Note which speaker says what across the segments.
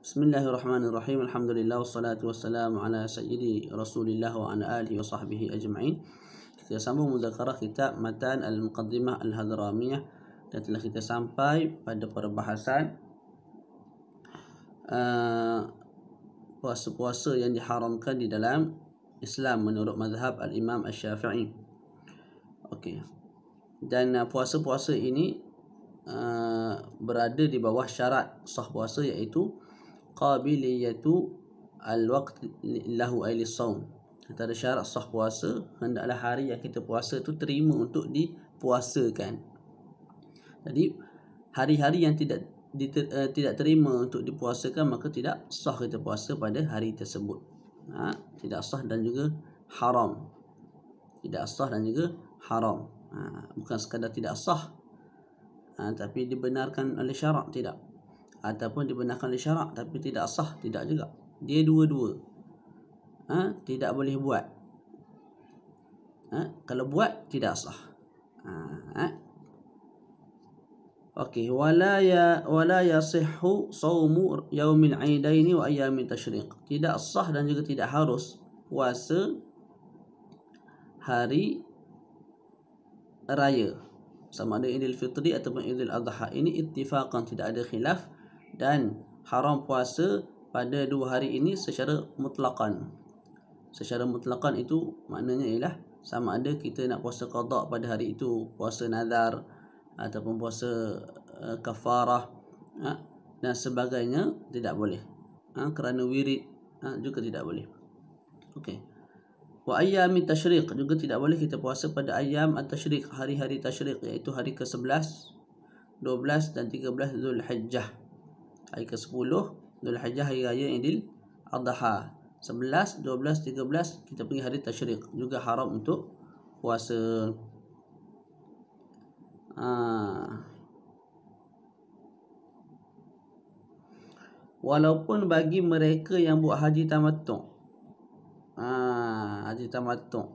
Speaker 1: Bismillahirrahmanirrahim. Alhamdulillah wassalatu wassalamu ala sayyidi Rasulillah wa ala alihi wa sahbihi ajma'in. Kita sambung muzakarah kitab Matan Al-Muqaddimah Al-Hadramiyah dan telah kita sampai pada perbahasan uh, puasa-puasa yang diharamkan di dalam Islam menurut mazhab Al-Imam Al-Syafi'i. Okey. Dan uh, puasa-puasa ini uh, berada di bawah syarat sah puasa iaitu qabiliyatu al-waqt lahu ay lis-saum. Antara syarat sah puasa hendaklah hari yang kita puasa tu terima untuk dipuasakan. Jadi hari-hari yang tidak diter, uh, tidak terima untuk dipuasakan maka tidak sah kita puasa pada hari tersebut. Ha, tidak sah dan juga haram. Tidak sah dan juga haram. Ha, bukan sekadar tidak sah ha, tapi dibenarkan oleh syarak tidak ataupun dibenarkan oleh syarak tapi tidak sah tidak juga dia dua-dua ha? tidak boleh buat ha? kalau buat tidak sah ha? ha? Okey, wala ya wala yasihhu saumu yaumil aidain wa ayyamit tashriq. Tidak sah dan juga tidak harus puasa hari raya sama ada Idul Fitri ataupun Idul Adha. Ini ittifaqan tidak ada khilaf dan haram puasa pada dua hari ini secara mutlakan. Secara mutlakan itu maknanya ialah sama ada kita nak puasa qada pada hari itu, puasa nazar ataupun puasa uh, kafarah ha, dan sebagainya tidak boleh. Ha, kerana wirid ha, juga tidak boleh. Okey. Wa ayyami tashriq juga tidak boleh kita puasa pada ayam at-tashriq hari-hari tashriq iaitu hari ke-11, 12 dan 13 Zulhijjah hari ke-10 Dhul Hijjah hari raya Idul Adha. 11 12 13 kita pergi hari tasyrik juga haram untuk puasa. Ha. walaupun bagi mereka yang buat haji tamattu ha, haji tamattu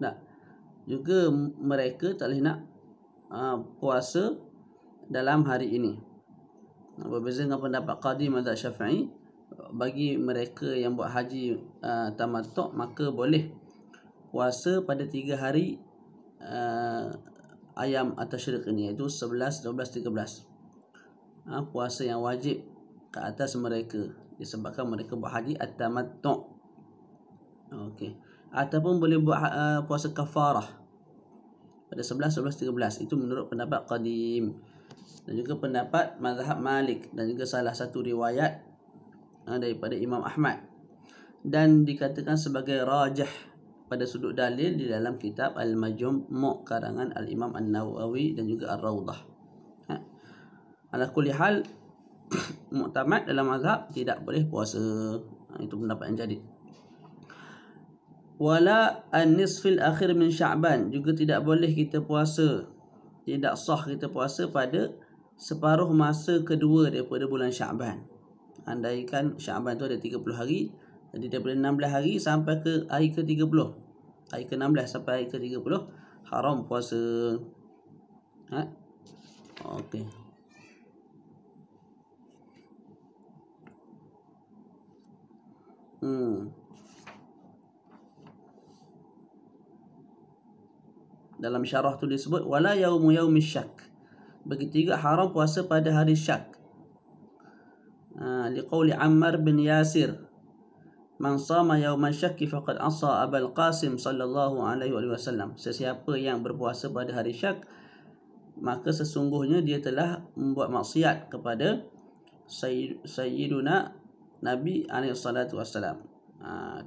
Speaker 1: nak juga mereka tak boleh nak uh, puasa dalam hari ini berbeza dengan pendapat qadi mazhab syafi'i bagi mereka yang buat haji uh, tamattu maka boleh puasa pada tiga hari uh, ayam atau syirik ini iaitu 11 12 13 ha, puasa yang wajib ke atas mereka disebabkan mereka buat haji at-tamattu okey. Ataupun boleh buat uh, puasa kafarah pada 11 12 13 itu menurut pendapat qadim dan juga pendapat mazhab Malik dan juga salah satu riwayat uh, daripada Imam Ahmad dan dikatakan sebagai rajah pada sudut dalil di dalam kitab Al-Majmu' karangan Al-Imam An-Nawawi dan juga Ar-Rawdah. Ha. Ala kulli hal muktamad dalam mazhab tidak boleh puasa. Ha, itu pendapat yang jadi. Wala an-nisfil akhir min Sya'ban juga tidak boleh kita puasa. Tidak sah kita puasa pada separuh masa kedua daripada bulan Syaban. Andaikan Syaban tu ada 30 hari, jadi daripada 16 hari sampai ke hari ke-30. Hari ke-16 sampai hari ke-30 haram puasa. Ha? Okey. Hmm. Dalam syarah tu disebut wala yaumu yaumish syak. Begitu juga haram puasa pada hari syak. Ha, liqawli Ammar bin Yasir. Man sama yawman syakki faqad asa abal qasim sallallahu alaihi wasallam. Sesiapa yang berpuasa pada hari syak, maka sesungguhnya dia telah membuat maksiat kepada Sayyiduna Nabi alaihi salatu wasallam. Ha,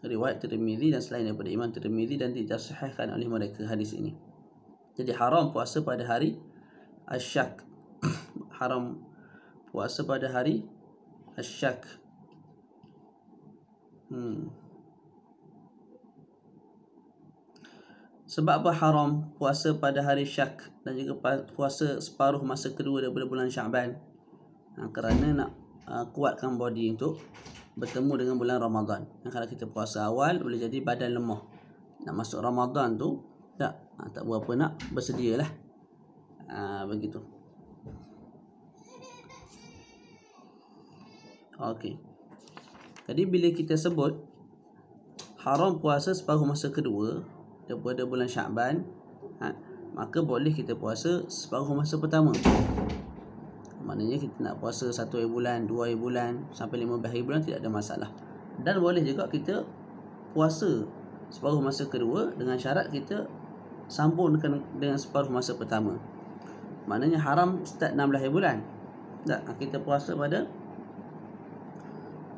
Speaker 1: riwayat Tirmizi dan selain daripada Imam Tirmizi dan disahihkan oleh mereka hadis ini. Jadi haram puasa pada hari asyak haram puasa pada hari asyak hmm. sebab apa haram puasa pada hari syak dan juga puasa separuh masa kedua daripada bulan Syaban ha, kerana nak uh, kuatkan body untuk bertemu dengan bulan Ramadan. Dan kalau kita puasa awal boleh jadi badan lemah. Nak masuk Ramadan tu tak. Ha, tak berapa nak bersedialah. Ha, begitu. Okey. Jadi bila kita sebut haram puasa separuh masa kedua daripada bulan Syaban, ha, maka boleh kita puasa separuh masa pertama. Maknanya kita nak puasa satu hari bulan, dua hari bulan, sampai lima belas hari bulan tidak ada masalah. Dan boleh juga kita puasa separuh masa kedua dengan syarat kita sambung dengan, separuh masa pertama. Maknanya haram start 16 hari bulan. Tak, kita puasa pada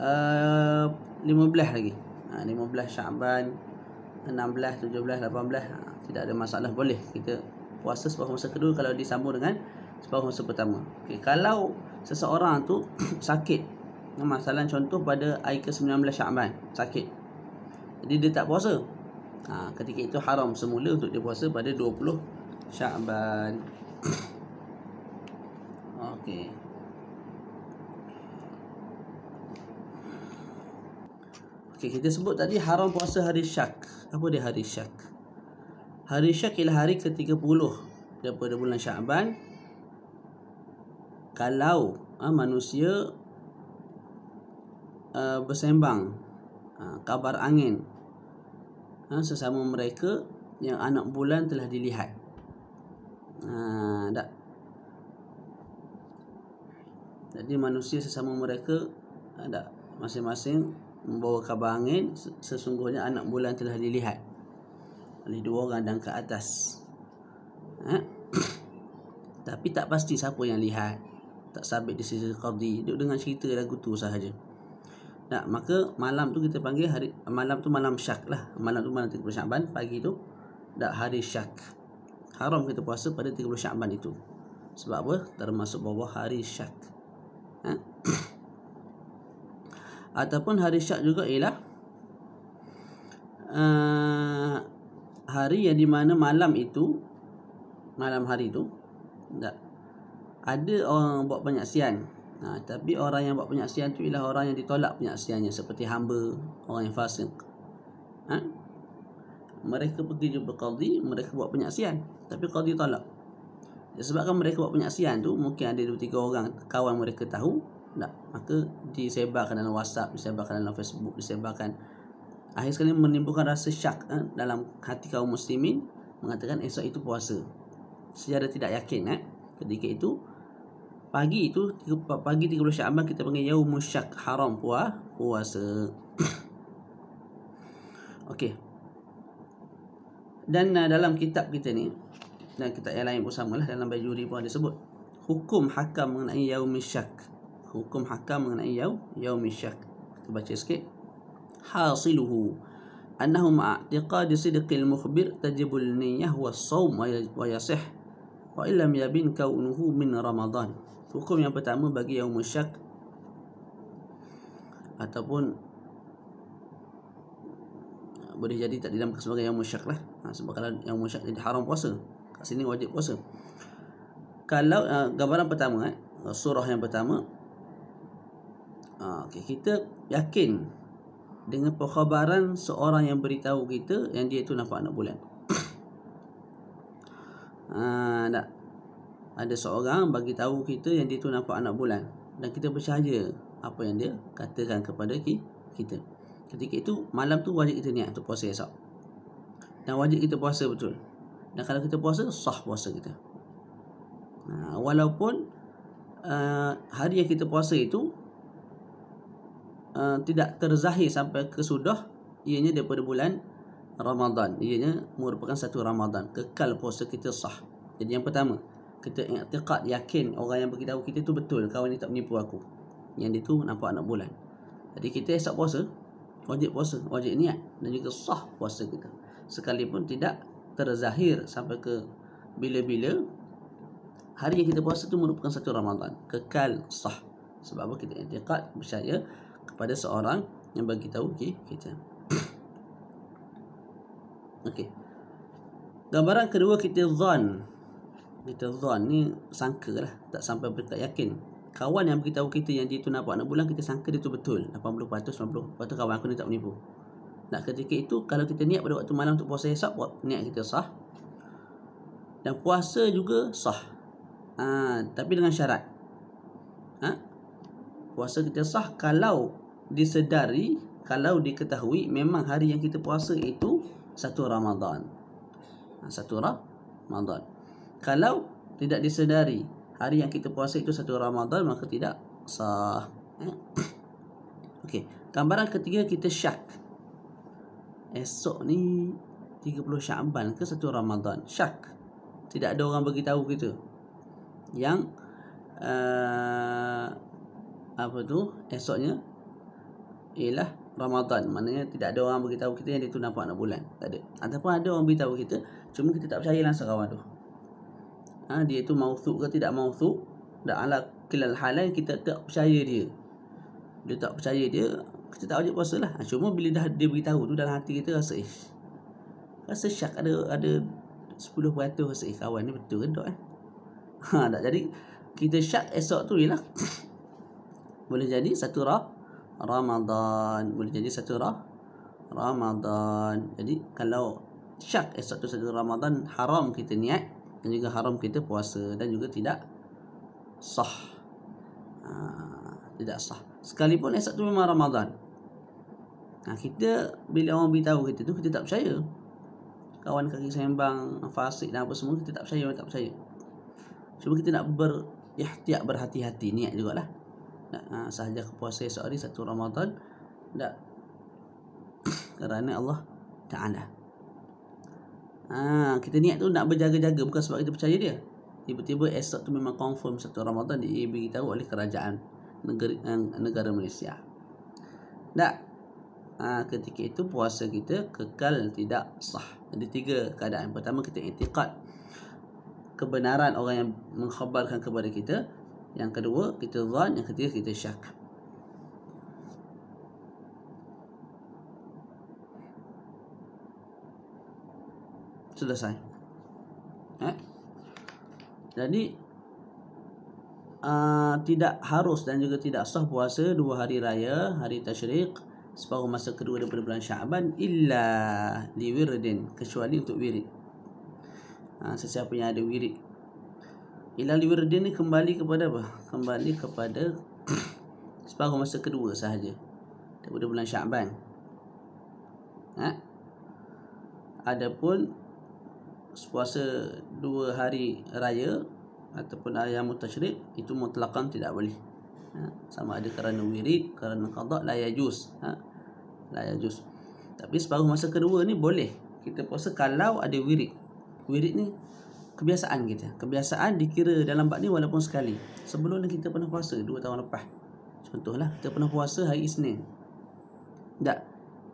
Speaker 1: uh, 15 lagi. Ha, 15 Syaban, 16, 17, 18. Ha, tidak ada masalah boleh kita puasa separuh masa kedua kalau disambung dengan separuh masa pertama. Okay, kalau seseorang tu sakit, masalah contoh pada hari ke-19 Syaban, sakit. Jadi dia tak puasa. Ha, ketika itu haram semula untuk dia puasa pada 20 Syaban. Okey. Okey, kita sebut tadi haram puasa hari syak. Apa dia hari syak? Hari syak ialah hari ke-30 daripada bulan Syaban. Kalau ha, manusia uh, bersembang uh, kabar angin uh, sesama mereka yang anak bulan telah dilihat. Ha, tak jadi manusia sesama mereka ada masing-masing membawa kabar angin sesungguhnya anak bulan telah dilihat oleh dua orang dan ke atas. Ha? Tapi tak pasti siapa yang lihat. Tak sabit di sisi qadi. Duduk dengan cerita lagu tu sahaja. Nah, maka malam tu kita panggil hari malam tu malam syak lah. Malam tu malam 30 Syaban, pagi tu dak hari syak. Haram kita puasa pada 30 Syaban itu. Sebab apa? Termasuk bawah hari syak. Ha? Ataupun hari syak juga ialah uh, hari yang di mana malam itu malam hari itu tak ada orang buat penyaksian. Ha, tapi orang yang buat penyaksian tu ialah orang yang ditolak penyaksiannya seperti hamba orang yang fasik. Ha? mereka pergi jumpa qadi mereka buat penyaksian tapi qadi tolak. Sebabkan mereka buat penyaksian tu Mungkin ada dua tiga orang kawan mereka tahu tak, Maka disebarkan dalam whatsapp Disebarkan dalam facebook Disebarkan. Akhir sekali menimbulkan rasa syak eh, Dalam hati kaum muslimin Mengatakan esok itu puasa. Secara tidak yakin eh. Ketika itu Pagi itu Pagi 30 Syaban kita panggil Yaumus syak haram puah, puasa. Okey. Dan uh, dalam kitab kita ni dan kitab yang lain pun samalah dalam bajuri pun ada sebut hukum hakam mengenai yaum syak. Hukum hakam mengenai yaum yaum syak. Kita baca sikit. Hasiluhu. Annahu ma'tiqad sidqil mukhbir tajibul niyyah wa shaum wa yasih. Wa illam yabin kaunuhu min ramadan hukum yang pertama bagi yaum syak ataupun boleh jadi tak dalam sebagai yang musyak lah. Ha, sebab kalau yang musyak jadi haram puasa kat sini wajib puasa. Kalau uh, gambaran pertama eh surah yang pertama uh, okay, kita yakin dengan perkhabaran seorang yang beritahu kita yang dia tu nampak anak bulan. Uh, tak ada seorang bagi tahu kita yang dia tu nampak anak bulan. Dan kita percaya apa yang dia katakan kepada kita. Ketika itu malam tu wajib kita niat untuk puasa esok. Dan wajib kita puasa betul. Dan kalau kita puasa sah puasa kita. Walaupun uh, hari yang kita puasa itu uh, tidak terzahir sampai ke sudah ianya daripada bulan Ramadan. Ianya merupakan satu Ramadan. Kekal puasa kita sah. Jadi yang pertama kita i'tiqad yakin orang yang beritahu kita tu betul. Kawan ni tak menipu aku. Yang dia tu nampak anak bulan. Jadi kita esok puasa wajib puasa wajib niat dan juga sah puasa kita. Sekalipun tidak terzahir sampai ke bila-bila hari yang kita puasa tu merupakan satu Ramadan. Kekal sah. Sebab apa? Kita i'tiqad percaya kepada seorang yang bagi tahu okay, kita. Okey. Gambaran kedua kita zon kita zon ni sangka lah tak sampai berkat yakin kawan yang beritahu kita yang dia tu nampak anak bulan kita sangka dia tu betul 80% 90% lepas tu kawan aku ni tak menipu nak ketika itu kalau kita niat pada waktu malam untuk puasa esok niat kita sah. Dan puasa juga sah. Ha, tapi dengan syarat. Ha? puasa kita sah kalau disedari kalau diketahui memang hari yang kita puasa itu satu Ramadan. Ha, satu Ramadan. Kalau tidak disedari hari yang kita puasa itu satu Ramadan maka tidak sah. Eh? Okey, gambaran ketiga kita syak. Esok ni 30 Syaban ke satu Ramadan? Syak. Tidak ada orang bagi tahu kita. Yang uh, apa tu esoknya ialah Ramadan maknanya tidak ada orang beritahu kita yang itu nampak nak bulan tak ada ataupun ada orang beritahu kita cuma kita tak percaya langsung kawan tu ha, dia itu mauthu ke tidak mauthu dan ala kilal halal kita tak percaya dia. Dia tak percaya dia kita tak wajib puasa lah. Ha, cuma bila dah dia beritahu tu dalam hati kita rasa ish rasa syak ada ada 10% rasa eh kawan ni betul kan dok eh? Ha, tak jadi. Kita syak esok tu ialah boleh jadi satu rah Ramadan. Boleh jadi satu rah Ramadan. Jadi kalau syak esok tu satu Ramadan haram kita niat dan juga haram kita puasa dan juga tidak sah. Ha, tidak sah. Sekalipun esok tu memang Ramadan. Ha, kita bila orang beritahu kita tu kita tak percaya. Kawan kaki sembang fasik dan apa semua kita tak percaya tak percaya. Cuma kita nak ber ihtiat berhati-hati niat jugalah. Nak ha, sahaja puasa esok hari satu Ramadan tak kerana Allah Ta'ala ha, kita niat tu nak berjaga-jaga. Bukan sebab kita percaya dia. Tiba-tiba esok tu memang confirm satu Ramadan diberitahu oleh kerajaan negeri, eh, negara Malaysia. Tak ha, ketika itu puasa kita kekal tidak sah. Jadi tiga keadaan. Pertama kita etiqat kebenaran orang yang mengkhabarkan kepada kita. Yang kedua kita zan, yang ketiga kita syak. Selesai. Eh? Jadi uh, tidak harus dan juga tidak sah puasa dua hari raya, hari tasyrik separuh masa kedua daripada bulan Syaban illa liwirdin kecuali untuk wirid. Ha, sesiapa yang ada wirid Ilal wirdin ni kembali kepada apa? Kembali kepada separuh masa kedua sahaja daripada bulan Syaban. Ha? Adapun puasa dua hari raya ataupun ayam mutasyrik itu mutlakan tidak boleh. Ha? Sama ada kerana wirid, kerana qada la yajuz. Ha? La yajuz. Tapi separuh masa kedua ni boleh. Kita puasa kalau ada wirid. Wirid ni kebiasaan kita. Kebiasaan dikira dalam bab ni walaupun sekali. Sebelum ni kita pernah puasa dua tahun lepas. Contohlah kita pernah puasa hari Isnin. Tak.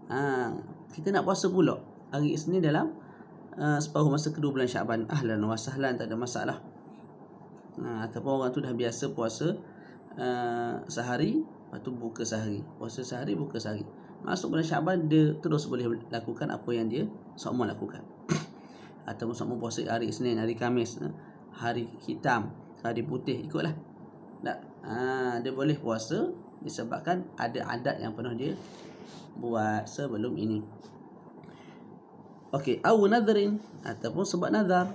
Speaker 1: Ha, kita nak puasa pula hari Isnin dalam uh, separuh masa kedua bulan Syaban. Ahlan wa sahlan tak ada masalah. Ha, ataupun orang tu dah biasa puasa uh, sehari, lepas tu buka sehari. Puasa sehari, buka sehari. Masuk bulan Syaban dia terus boleh lakukan apa yang dia semua lakukan atau sama puasa hari Isnin, hari Kamis, hari hitam, hari putih ikutlah. Tak. Ha, dia boleh puasa disebabkan ada adat yang pernah dia buat sebelum ini. Okey, aw nadharin ataupun sebab nazar.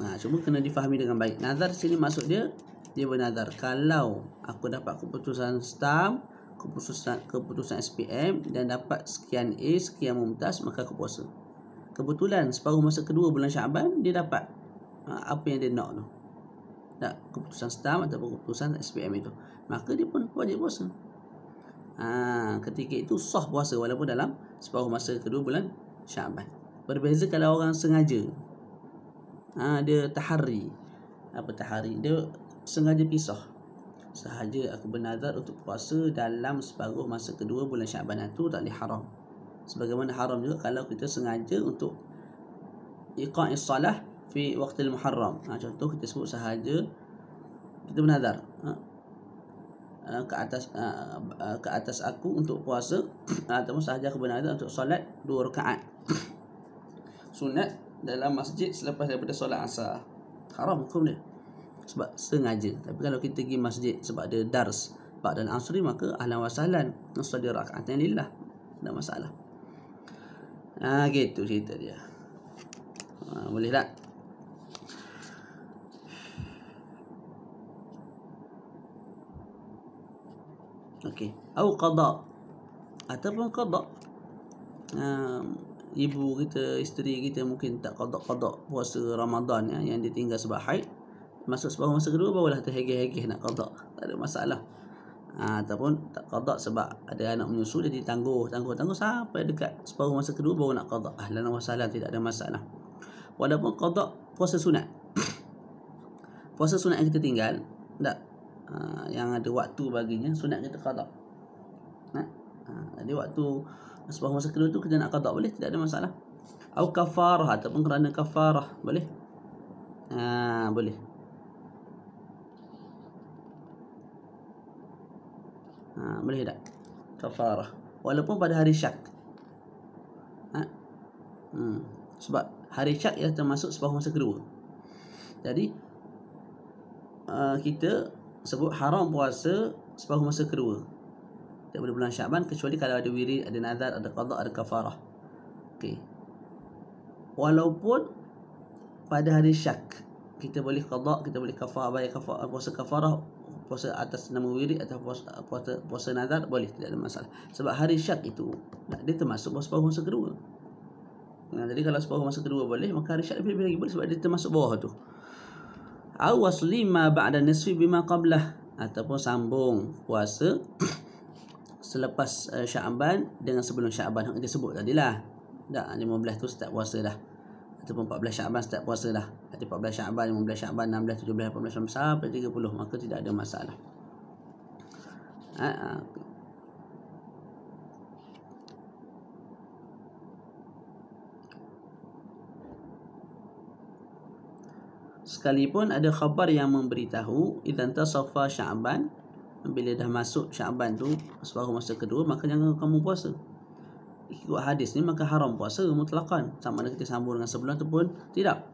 Speaker 1: Nah, ha, cuma kena difahami dengan baik. Nazar sini maksud dia dia bernazar kalau aku dapat keputusan stam, keputusan keputusan SPM dan dapat sekian A, sekian mumtaz maka aku puasa kebetulan separuh masa kedua bulan Syaban dia dapat ha, apa yang dia nak tu. Tak keputusan STAM ataupun keputusan SPM itu. Maka dia pun wajib puasa. Ha, ketika itu sah puasa walaupun dalam separuh masa kedua bulan Syaban. Berbeza kalau orang sengaja. Ha, dia tahari. Apa tahari? Dia sengaja pisah. Sahaja aku bernazar untuk puasa dalam separuh masa kedua bulan Syaban itu tak boleh haram sebagaimana haram juga kalau kita sengaja untuk iqa'is salah fi waqtil muharram ha, contoh kita sebut sahaja kita bernazar ha, ha ke atas ha, ha, ke atas aku untuk puasa ataupun sahaja aku bernazar untuk solat dua rakaat sunat dalam masjid selepas daripada solat asar. Haram hukum dia. Sebab sengaja. Tapi kalau kita pergi masjid sebab ada dars ba'da al-asri maka ahlan wa sahlan. Nusalli rak'atain lillah. Tak masalah. Ha, gitu cerita dia. Ha, boleh tak? okey. Au qada ataupun qada uh, ibu kita isteri kita mungkin tak qada-qada puasa Ramadan ya, yang ditinggal sebab haid. Masuk separuh masa kedua barulah terhegeh-hegeh nak qada tak ada masalah. Ha, ataupun tak qada sebab ada anak menyusu jadi tangguh tangguh tangguh sampai dekat separuh masa kedua baru nak qada ahlan wa sahlan tidak ada masalah. Walaupun qada puasa sunat. Puasa sunat yang kita tinggal tak? Ha, yang ada waktu baginya sunat kita qada ha? ha, jadi waktu sebab masa kedua tu kita nak qada boleh tidak ada masalah. Atau kafarah ataupun kerana kafarah boleh? Ha, boleh. Ha, boleh tak? Kafarah. Walaupun pada hari syak. Ha? hmm. sebab hari syak ia termasuk separuh masa kedua. Jadi uh, kita sebut haram puasa separuh masa kedua daripada bulan Syaban kecuali kalau ada wirid, ada nazar, ada qada, ada kafarah. Okey. Walaupun pada hari syak kita boleh qada, kita boleh kafarah, bayar kafarah, puasa kafarah, puasa atas nama wirid atau puasa puasa, puasa nazar boleh tidak ada masalah. Sebab hari syak itu dia termasuk separuh masa kedua. Nah, jadi kalau separuh masa kedua boleh, maka hari syak lebih lagi boleh sebab dia termasuk bawah tu. Awas lima ba'da nisfi bima qablah ataupun sambung puasa selepas uh, Syaban dengan sebelum Syaban yang kita sebut tadi lah. Dah 15 tu start puasa dah. Ataupun 14 Syaban start puasa dah. Jadi 14 Syaban, 15 Syaban, 16, 17, 18 sampai 30 maka tidak ada masalah. Ha, ha. Sekalipun ada khabar yang memberitahu idan tasafa Syaban bila dah masuk Syaban tu separuh masa kedua maka jangan kamu puasa. Ikut hadis ni maka haram puasa mutlakan. Sama ada kita sambung dengan sebelum ataupun tidak.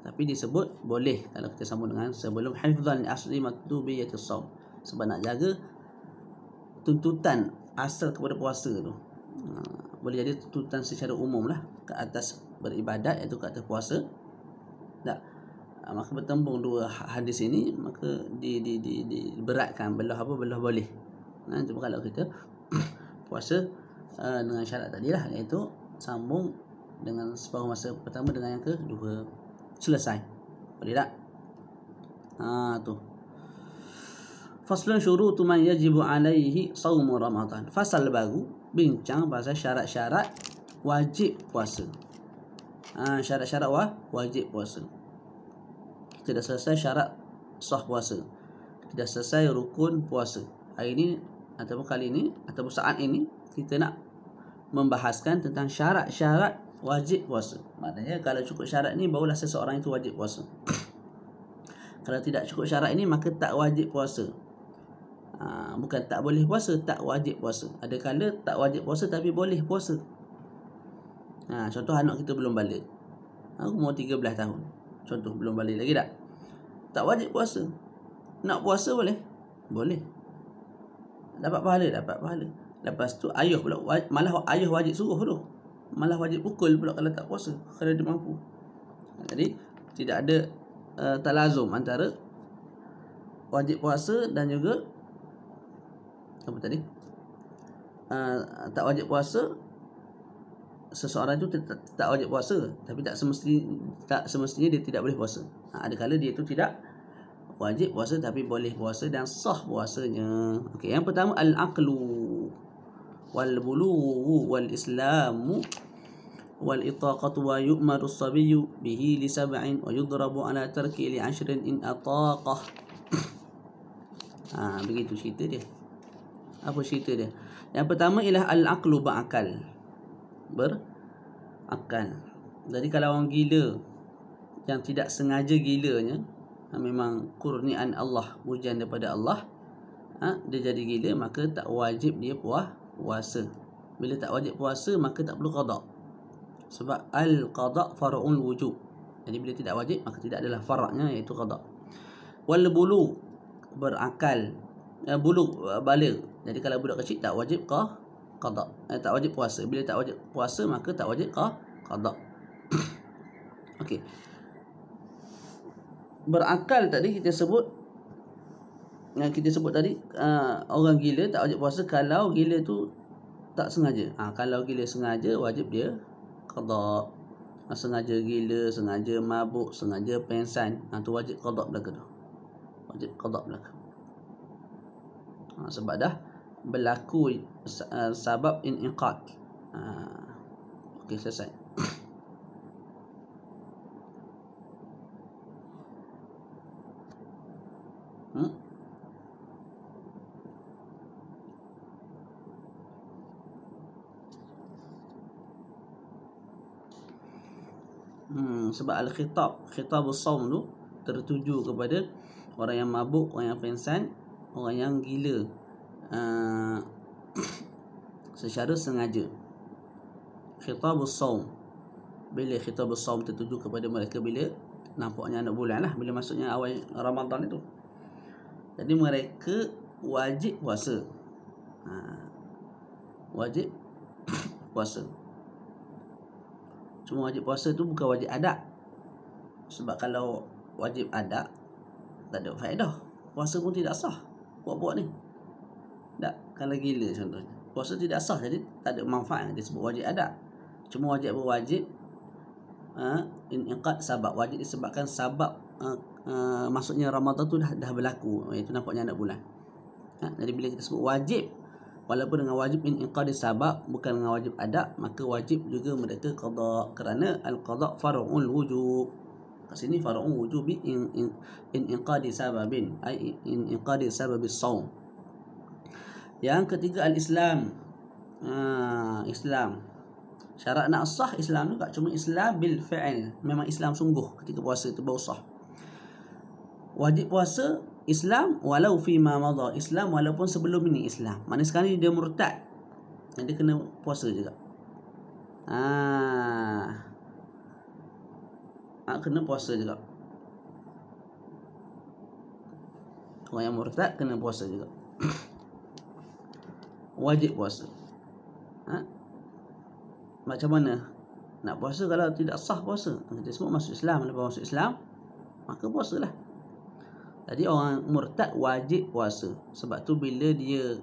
Speaker 1: Tapi disebut boleh kalau kita sambung dengan sebelum hifzan asli matdubiyatis shaum sebab nak jaga tuntutan asal kepada puasa tu. Ha, boleh jadi tuntutan secara umum lah ke atas beribadat iaitu ke atas puasa maka bertembung dua ha-, hadis ini maka di di di, di beratkan belah apa belah boleh. Ha, cuma kalau kita puasa uh, dengan syarat tadi lah iaitu sambung dengan separuh masa pertama dengan yang kedua. Selesai. Boleh tak? Ha tu. Faslun syurutu man yajibu alaihi sawmu Ramadan. Fasal baru bincang pasal syarat-syarat wajib puasa. Ha, syarat-syarat wajib puasa kita dah selesai syarat sah puasa. Kita dah selesai rukun puasa. Hari ini ataupun kali ini ataupun saat ini kita nak membahaskan tentang syarat-syarat wajib puasa. Maknanya kalau cukup syarat ni barulah seseorang itu wajib puasa. Kalau tidak cukup syarat ini maka tak wajib puasa. Ha, bukan tak boleh puasa tak wajib puasa. Ada kala tak wajib puasa tapi boleh puasa. Ha, contoh anak kita belum balik. Aku umur 13 tahun Contoh belum balik lagi tak? Tak wajib puasa. Nak puasa boleh? Boleh. Dapat pahala, dapat pahala. Lepas tu ayah pula malah ayah wajib suruh tu. Malah wajib pukul pula kalau tak puasa kerana dia mampu. Jadi tidak ada uh, talazum antara wajib puasa dan juga apa tadi? Uh, tak wajib puasa seseorang itu tak, tak wajib puasa tapi tak semestinya tak semestinya dia tidak boleh puasa. Ha, ada kala dia itu tidak wajib puasa tapi boleh puasa dan sah puasanya. Okey, yang pertama al-aqlu wal bulughu wal islamu wal itaqatu wa yu'maru as-sabiyyu bihi li sab'in wa yudrabu ala tarki li 'ashrin in ataqah. ha, begitu cerita dia. Apa cerita dia? Yang pertama ialah al-aqlu ba'akal berakal. Jadi kalau orang gila yang tidak sengaja gilanya ha, memang kurnian Allah, ujian daripada Allah, ha, dia jadi gila maka tak wajib dia puah puasa. Bila tak wajib puasa maka tak perlu qada. Sebab al-qada far'ul wujub. Jadi bila tidak wajib maka tidak adalah faraknya iaitu qada. Wal bulu berakal eh, bulu balik. Jadi kalau budak kecil tak wajib kah qada eh, tak wajib puasa bila tak wajib puasa maka tak wajib qada okey berakal tadi kita sebut yang kita sebut tadi uh, orang gila tak wajib puasa kalau gila tu tak sengaja. Ha, kalau gila sengaja wajib dia qada. Ha, sengaja gila, sengaja mabuk, sengaja pensan, ha, tu wajib qada belaka tu. Wajib qada belaka. Ha, sebab dah berlaku sebab iniqad. Ha, okey selesai. hmm? Hmm, sebab al-khitab, khitab as-sawm tu tertuju kepada orang yang mabuk, orang yang pensan, orang yang gila. Uh, secara sengaja. Khitab as-sawm. Bila khitab as-sawm tertuju kepada mereka bila nampaknya anak bulan lah bila masuknya awal Ramadan itu. Jadi mereka wajib puasa. Ha, wajib puasa. Cuma wajib puasa tu bukan wajib adat. Sebab kalau wajib adat tak ada faedah. Puasa pun tidak sah. Buat-buat ni. Kalau gila contohnya. Puasa tidak sah jadi tak ada manfaat dia sebut wajib adat. Cuma wajib berwajib ha, in iqad sabab wajib disebabkan sabab ha, ha, maksudnya Ramadan tu dah dah berlaku. Itu nampaknya anak bulan. Ha, jadi bila kita sebut wajib walaupun dengan wajib in inqadi sabab bukan dengan wajib ada maka wajib juga mereka qada kerana al qada far'ul wujub kat sini far'ul wujub in in, in inqadi sababin ai in sabab as-saum yang ketiga al islam ha, islam. Syarat nak sah islam tu tak cuma islam bil fi'il. Memang islam sungguh ketika puasa itu baru sah. Wajib puasa Islam walau fi ma madha. Islam walaupun sebelum ini Islam. Mana sekarang ni dia murtad. Dia kena puasa juga. Ah ha, kena puasa juga. Orang yang murtad kena puasa juga wajib puasa ha? macam mana nak puasa kalau tidak sah puasa kita semua masuk Islam lepas masuk Islam maka puasalah jadi orang murtad wajib puasa. Sebab tu bila dia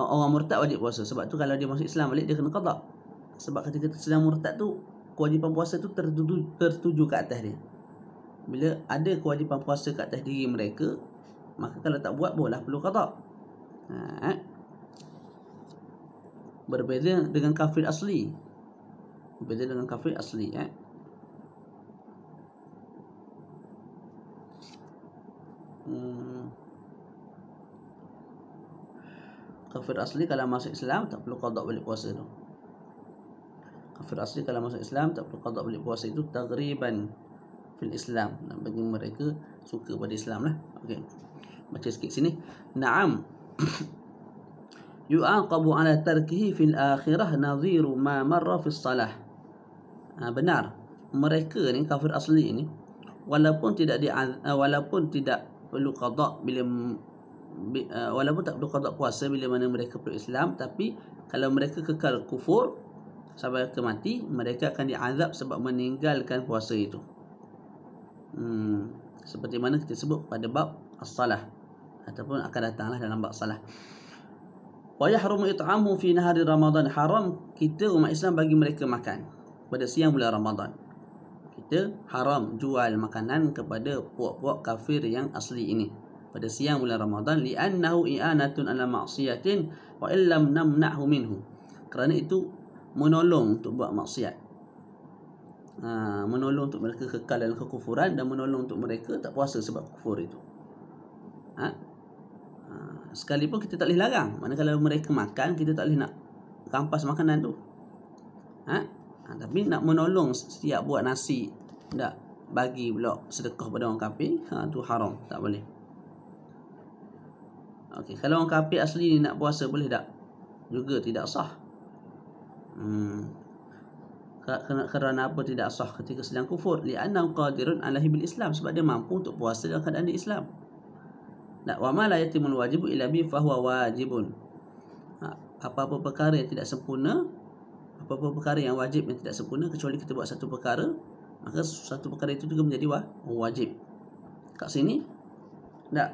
Speaker 1: orang murtad wajib puasa. Sebab tu kalau dia masuk Islam balik dia kena qada. Sebab ketika sedang murtad tu kewajipan puasa tu tertuju tertuju ke atas dia. Bila ada kewajipan puasa ke atas diri mereka, maka kalau tak buat boleh perlu qada. Ha. Eh? Berbeza dengan kafir asli. Berbeza dengan kafir asli, eh. Hmm. Kafir asli kalau masuk Islam tak perlu qada balik puasa tu. Kafir asli kalau masuk Islam tak perlu qada balik puasa itu taghriban fil Islam. Bagi mereka suka pada Islam lah. Okey. Baca sikit sini. Naam. Yu'aqabu ala tarkihi fil akhirah nadhiru ma marra fis salah. Ha, benar. Mereka ni kafir asli ni walaupun tidak di walaupun tidak perlu qada bila uh, walaupun tak perlu qada puasa bila mana mereka perlu Islam tapi kalau mereka kekal kufur sampai ke mati mereka akan diazab sebab meninggalkan puasa itu. Hmm, seperti mana kita sebut pada bab as-salah ataupun akan datanglah dalam bab salah. Wa yahrumu it'amu fi nahari Ramadan. Haram kita umat Islam bagi mereka makan pada siang bulan Ramadan. Kita haram jual makanan kepada puak-puak kafir yang asli ini pada siang bulan Ramadan. Li'annahu i'anatun ala ma'siyatin wa illam namna'hu minhu. Kerana itu menolong untuk buat maksiat. Ha, menolong untuk mereka kekal dalam kekufuran dan menolong untuk mereka tak puasa sebab kufur itu. Ha? Sekalipun kita tak boleh larang mana kalau mereka makan kita tak boleh nak rampas makanan tu ha? ha, tapi nak menolong setiap buat nasi tak bagi pula sedekah pada orang kafir ha, tu haram tak boleh Okey, kalau orang kafir asli ni nak puasa boleh tak? Juga tidak sah. Hmm. Kerana, apa tidak sah ketika sedang kufur? Li'anna qadirun ala hibil Islam sebab dia mampu untuk puasa dalam keadaan Islam la wa ma la yatimul wajibu illa bi fahuwa wajibun. Ha, apa-apa perkara yang tidak sempurna apa-apa perkara yang wajib yang tidak sempurna kecuali kita buat satu perkara maka satu perkara itu juga menjadi wajib. Kat sini tak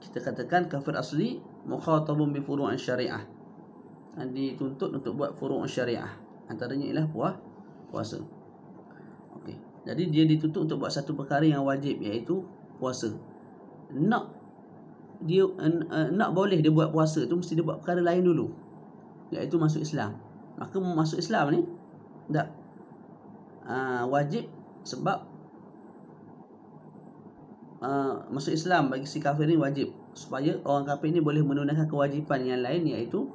Speaker 1: kita katakan kafir asli mukhatabun bi furu'an syariah. Dan dituntut untuk buat furu'an syariah. Antaranya ialah puah puasa jadi dia dituntut untuk buat satu perkara yang wajib iaitu puasa nak dia uh, nak boleh dia buat puasa tu mesti dia buat perkara lain dulu iaitu masuk Islam maka masuk Islam ni tak uh, wajib sebab uh, masuk Islam bagi si kafir ni wajib supaya orang kafir ni boleh menunaikan kewajipan yang lain iaitu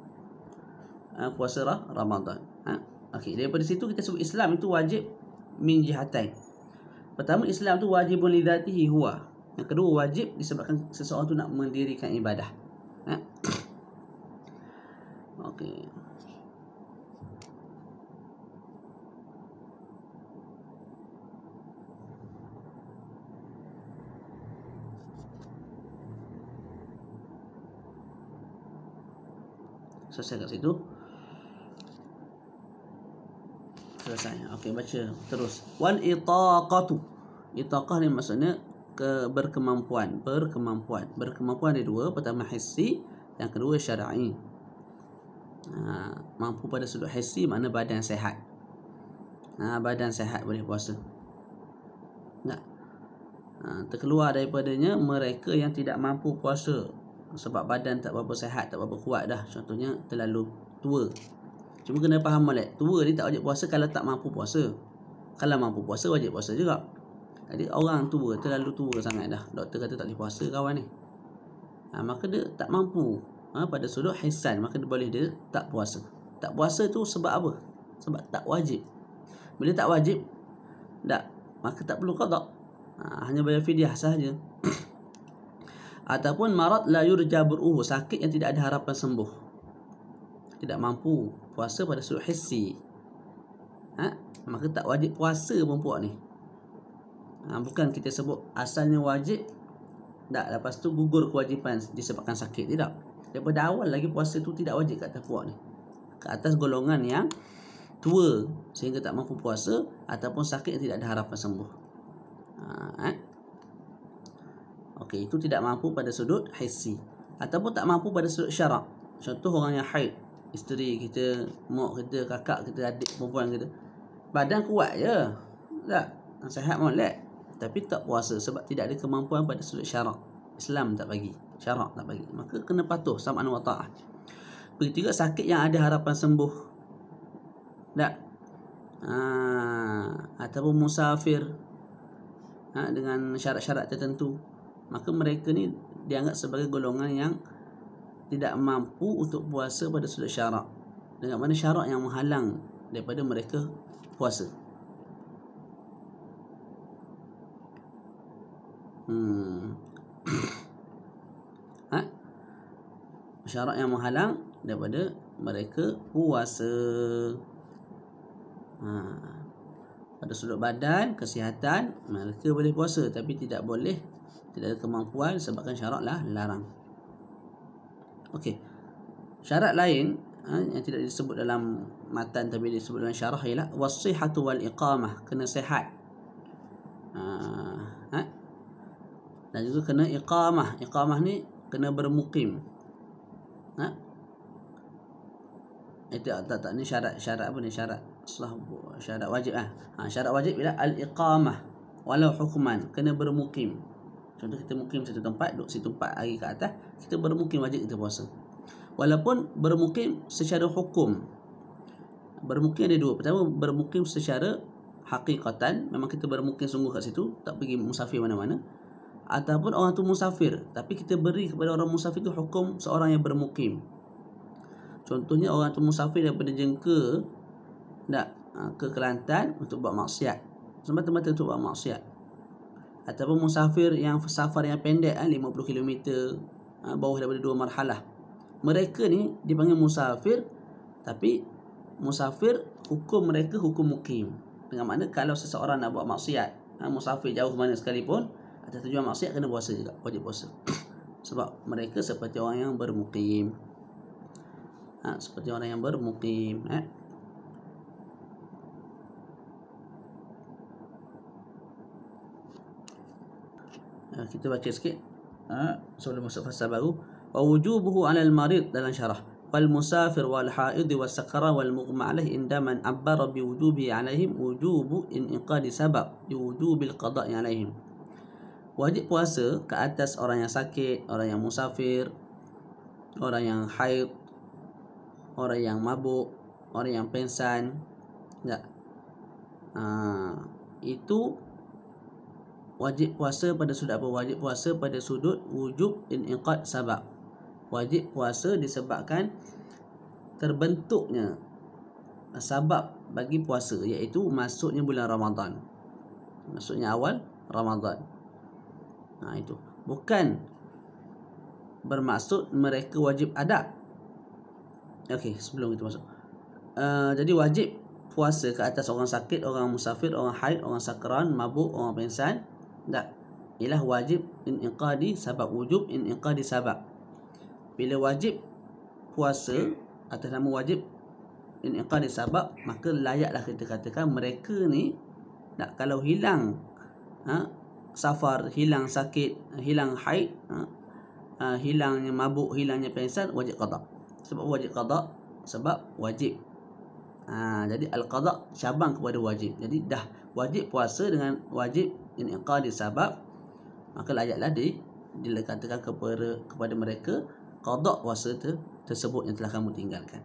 Speaker 1: uh, puasa Ramadan. Ha? Okey, daripada situ kita sebut Islam itu wajib min jihatain. Pertama Islam tu wajibun li dzatihi huwa. Yang kedua wajib disebabkan seseorang tu nak mendirikan ibadah. Ha? Okey. selesai kat situ selesai. Okey baca terus. Wal itaqatu. Itaqah ni maksudnya ke berkemampuan. Berkemampuan. Berkemampuan ada dua. Pertama hissi. Yang kedua syar'i. Ha, mampu pada sudut hissi makna badan sehat. Ha, badan sehat boleh puasa. Tak ha, terkeluar daripadanya mereka yang tidak mampu puasa sebab badan tak berapa sehat, tak berapa kuat dah. Contohnya terlalu tua. Cuma kena faham molek. Tua ni tak wajib puasa kalau tak mampu puasa. Kalau mampu puasa wajib puasa juga. Jadi orang tua terlalu tua sangat dah. Doktor kata tak boleh puasa kawan ni. Ha, maka dia tak mampu. Ha, pada sudut hisan maka dia boleh dia tak puasa. Tak puasa tu sebab apa? Sebab tak wajib. Bila tak wajib tak maka tak perlu qada. Ha, hanya bayar fidyah sahaja. ataupun marat la yurja buruhu sakit yang tidak ada harapan sembuh tidak mampu puasa pada sudut hissi. Ha? maka tak wajib puasa perempuan ni. Ha, bukan kita sebut asalnya wajib tak. Lepas tu gugur kewajipan disebabkan sakit tidak. Daripada awal lagi puasa tu tidak wajib kat atas puak ni. Ke atas golongan yang tua sehingga tak mampu puasa ataupun sakit yang tidak ada harapan sembuh. Ha, eh? Okey, itu tidak mampu pada sudut hissi ataupun tak mampu pada sudut syarak. Contoh orang yang haid, isteri kita, mak kita, kakak kita, adik perempuan kita. Badan kuat je. Tak, sehat molek. Tapi tak puasa sebab tidak ada kemampuan pada sudut syarak. Islam tak bagi, syarak tak bagi. Maka kena patuh sama wa ta'ah. Begitu juga sakit yang ada harapan sembuh. Tak. Ha, ataupun musafir ha, dengan syarat-syarat tertentu maka mereka ni dianggap sebagai golongan yang tidak mampu untuk puasa pada sudut syarak dengan mana syarak yang menghalang daripada mereka puasa hmm. ha? syarak yang menghalang daripada mereka puasa ha. pada sudut badan kesihatan mereka boleh puasa tapi tidak boleh tidak ada kemampuan sebabkan syarat lah larang okey. Syarat lain ha, yang tidak disebut dalam matan tapi disebut dalam syarah ialah wasihatu wal iqamah kena sehat ha, ha? dan juga kena iqamah. Iqamah ni kena bermukim. Ha? itu tak tak ni syarat syarat apa ni? Syarat syarat wajib ah ha, syarat wajib ialah al iqamah walau hukman kena bermukim Contoh kita mukim satu tempat, duduk situ empat hari ke atas, kita bermukim wajib kita puasa. Walaupun bermukim secara hukum. Bermukim ada dua. Pertama, bermukim secara hakikatan, memang kita bermukim sungguh kat situ, tak pergi musafir mana-mana. Ataupun orang tu musafir, tapi kita beri kepada orang musafir tu hukum seorang yang bermukim. Contohnya orang tu musafir daripada jengka nak ha, ke Kelantan untuk buat maksiat. Semata-mata untuk buat maksiat ataupun musafir yang safar yang pendek ah 50 km ah, bawah daripada dua marhalah. Mereka ni dipanggil musafir tapi musafir hukum mereka hukum mukim. Dengan makna kalau seseorang nak buat maksiat, ah, musafir jauh mana sekalipun atas tujuan maksiat kena puasa juga, wajib puasa. Sebab mereka seperti orang yang bermukim. Ha, seperti orang yang bermukim, eh. Kita baca sikit. Ha, sebelum masuk fasa baru. Wa wujubuhu 'ala al-marid dalam syarah. Wal musafir wal haid was sakara wal mughma alaih inda man abbara bi wujubi alaihim wujubu inqadi sabab bi wujubi al-qada' alaihim. Wajib puasa ke atas orang yang sakit orang yang musafir orang yang haid orang yang mabuk orang yang pensan tak ha, itu wajib puasa pada sudut apa? Wajib puasa pada sudut wujub inqad sabab. Wajib puasa disebabkan terbentuknya sebab bagi puasa iaitu masuknya bulan Ramadan. Masuknya awal Ramadan. Ha, itu. Bukan bermaksud mereka wajib ada okey sebelum itu masuk. Uh, jadi wajib puasa ke atas orang sakit orang musafir orang haid orang sakran mabuk orang pensan tak. Ialah wajib inqadi sebab wujub inqadi sebab bila wajib puasa atas nama wajib inqadi sebab maka layaklah kita katakan mereka ni tak kalau hilang ha, safar hilang sakit hilang haid ha, ha, hilangnya mabuk hilangnya pensan wajib qada. Sebab wajib qada sebab wajib. Ha, jadi al-qada cabang kepada wajib. Jadi dah wajib puasa dengan wajib inqadi sabab maka layaklah di dilekatkan kepada kepada mereka qada puasa ter, tersebut yang telah kamu tinggalkan.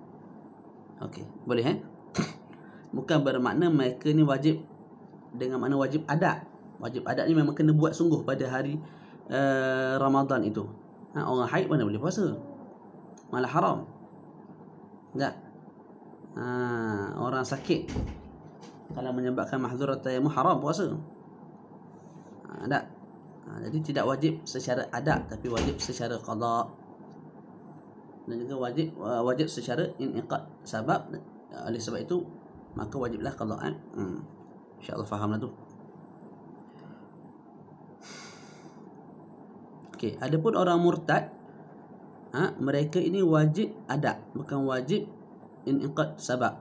Speaker 1: Okey, boleh eh? Bukan bermakna mereka ni wajib dengan makna wajib adat. Wajib adat ni memang kena buat sungguh pada hari uh, Ramadan itu. Ha, orang haid mana boleh puasa? Malah haram. Tak? Ha, orang sakit kalau menyebabkan mahzurat tayammum haram puasa ada. Ha, jadi tidak wajib secara adat tapi wajib secara qada. Dan juga wajib wajib secara inqad sebab oleh sebab itu maka wajiblah qadaan. Hmm. Insya-Allah fahamlah tu. Okey, adapun orang murtad ha, mereka ini wajib ada bukan wajib inqad sebab.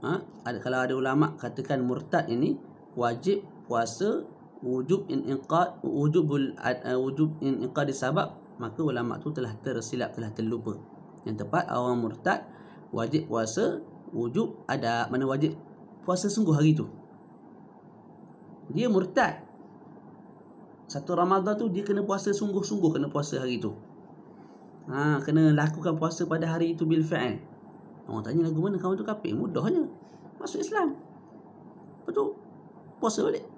Speaker 1: Ha, ada kalau ada ulama katakan murtad ini wajib puasa wujub in inqad wujubul uh, wujub in inqad sebab maka ulama tu telah tersilap telah terlupa. Yang tepat orang murtad wajib puasa wujub ada mana wajib puasa sungguh hari tu. Dia murtad. Satu Ramadan tu dia kena puasa sungguh-sungguh kena puasa hari tu. Ha kena lakukan puasa pada hari itu bil fa'il orang tanya lagu mana kawan tu kafir mudahnya. Masuk Islam. Betul puasa balik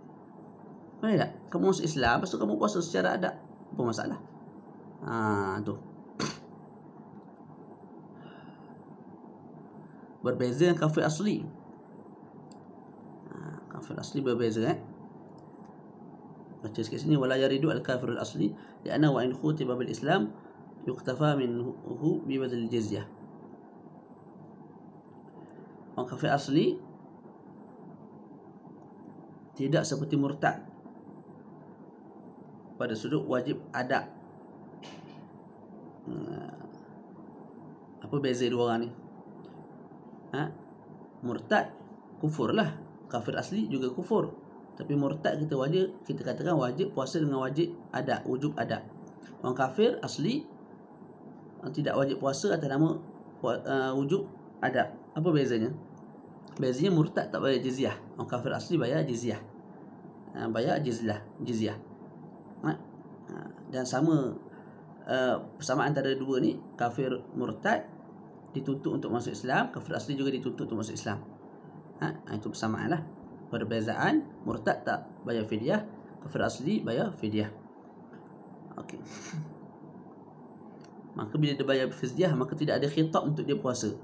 Speaker 1: boleh tak? Kamu masuk Islam, lepas tu kamu puasa secara adat. Apa masalah? Ha, tu. Berbeza dengan kafir asli. Ha, kafir asli berbeza eh. Baca sikit sini wala yaridu al kafir al asli lianna wa in khutiba bil Islam yuktafa minhu bi badal jizyah. Orang kafir asli tidak seperti murtad pada sudut wajib ada hmm. apa beza dua orang ni ha? murtad kufur lah kafir asli juga kufur tapi murtad kita wajib kita katakan wajib puasa dengan wajib ada wujub ada orang kafir asli tidak wajib puasa atas nama uh, wujub ada apa bezanya bezanya murtad tak bayar jizyah orang kafir asli bayar jizyah ha, bayar jizyah jizyah Ha? ha? Dan sama uh, sama antara dua ni kafir murtad dituntut untuk masuk Islam kafir asli juga dituntut untuk masuk Islam. Ha? itu persamaan lah. Perbezaan murtad tak bayar fidyah kafir asli bayar fidyah. Okey. Maka bila dia bayar fidyah maka tidak ada khitab untuk dia puasa.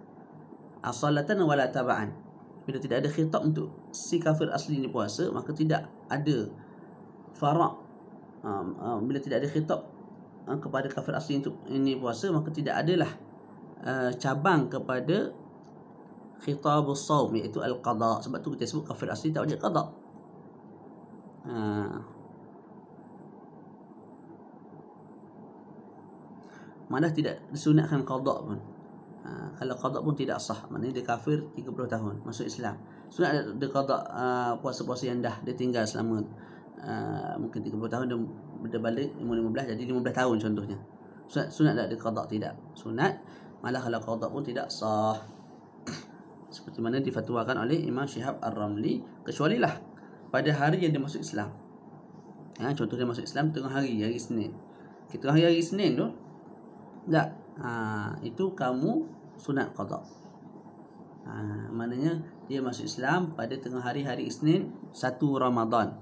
Speaker 1: Asalatan wala taba'an. Bila tidak ada khitab untuk si kafir asli ni puasa maka tidak ada farak um, um, bila tidak ada khitab uh, kepada kafir asli untuk ini puasa maka tidak adalah uh, cabang kepada khitab saum iaitu al-qada sebab tu kita sebut kafir asli tak wajib qada uh. mana tidak disunatkan qada pun. Uh, kalau qada pun tidak sah maknanya dia kafir 30 tahun masuk Islam. Sunat dia qada uh, puasa-puasa yang dah dia tinggal selama uh, mungkin 30 tahun dia Bila balik umur 15 jadi 15 tahun contohnya. Sunat, sunat tak ada qada tidak? Sunat Malah kalau qada pun tidak sah. Seperti mana difatwakan oleh Imam Syihab Ar-Ramli Kecuali lah Pada hari yang dia masuk Islam. Ha, Contoh dia masuk Islam tengah hari Hari Senin. Kita hari, hari Senin tu Tak? Ha, Itu kamu sunat qada. Ha, Maknanya dia masuk Islam pada tengah hari hari Isnin satu Ramadan.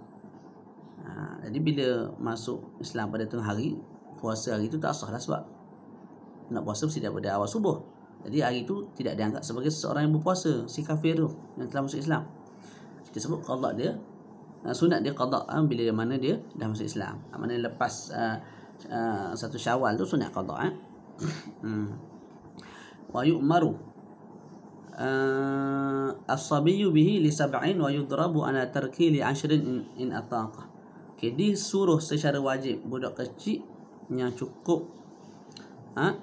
Speaker 1: Ha, jadi bila masuk Islam pada tengah hari puasa hari itu tak sah lah sebab nak puasa mesti daripada awal subuh. Jadi hari itu tidak dianggap sebagai seorang yang berpuasa si kafir tu yang telah masuk Islam. Kita sebut qada dia uh, sunat dia qada uh, bila mana dia dah masuk Islam. Uh, mana lepas uh, uh, satu Syawal tu sunat qada eh. hmm. Wa yu'maru as-sabiyyu bihi li sab'in wa yudrabu ala tarki li ashrin in, in. Okay, disuruh secara wajib budak kecil yang cukup ha?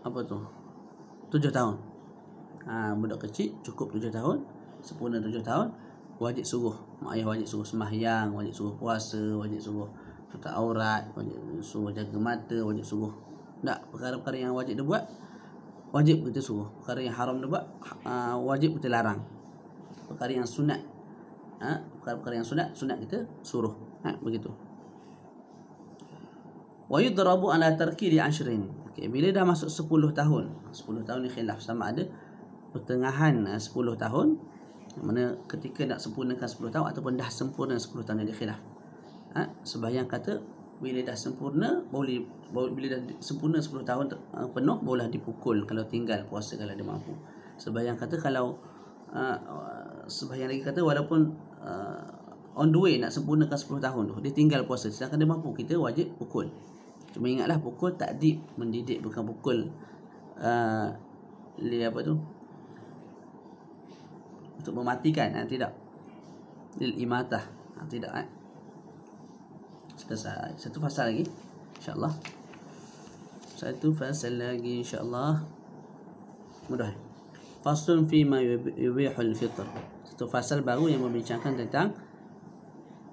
Speaker 1: apa tu? Tujuh tahun. Ha, budak kecil cukup tujuh tahun, sempurna tujuh tahun, wajib suruh. Mak ayah wajib suruh sembahyang, wajib suruh puasa, wajib suruh tutup aurat, wajib suruh jaga mata, wajib suruh. Tak, perkara-perkara yang wajib dia buat, wajib kita suruh. Perkara yang haram dia buat, uh, wajib kita larang. Perkara yang sunat, ha? perkara-perkara yang sunat, sunat kita suruh. Ha? Begitu. Wa yudrabu ala tarki di ashrin. Okay, bila dah masuk 10 tahun, 10 tahun ni khilaf sama ada pertengahan 10 tahun, mana ketika nak sempurnakan 10 tahun ataupun dah sempurna 10 tahun dia khilaf ha? Sebahagian kata bila dah sempurna boleh bila dah sempurna 10 tahun uh, penuh boleh dipukul kalau tinggal puasa kalau dia mampu. Sebahagian kata kalau uh, sebahagian lagi kata walaupun uh, on the way nak sempurnakan 10 tahun tu dia tinggal puasa sedangkan dia mampu kita wajib pukul. Cuma ingatlah pukul takdib mendidik bukan pukul uh, apa tu untuk mematikan ha, tidak lil imatah tidak eh selesai satu fasal lagi. Insyaallah. Satu fasal lagi insyaallah. Mudah. Faslun fi ma yubihul fitr. Satu fasal baru yang membincangkan tentang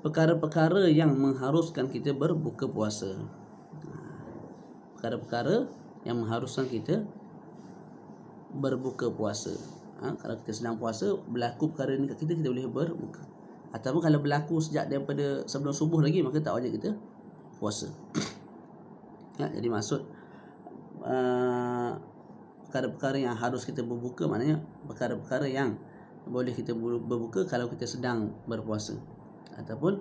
Speaker 1: perkara-perkara yang mengharuskan kita berbuka puasa. Perkara-perkara yang mengharuskan kita berbuka puasa. Ha, kalau kita sedang puasa berlaku perkara ni kat kita kita boleh berbuka Ataupun kalau berlaku sejak daripada sebelum subuh lagi maka tak wajib kita puasa. ya, jadi maksud uh, perkara-perkara yang harus kita berbuka maknanya perkara-perkara yang boleh kita berbuka kalau kita sedang berpuasa. Ataupun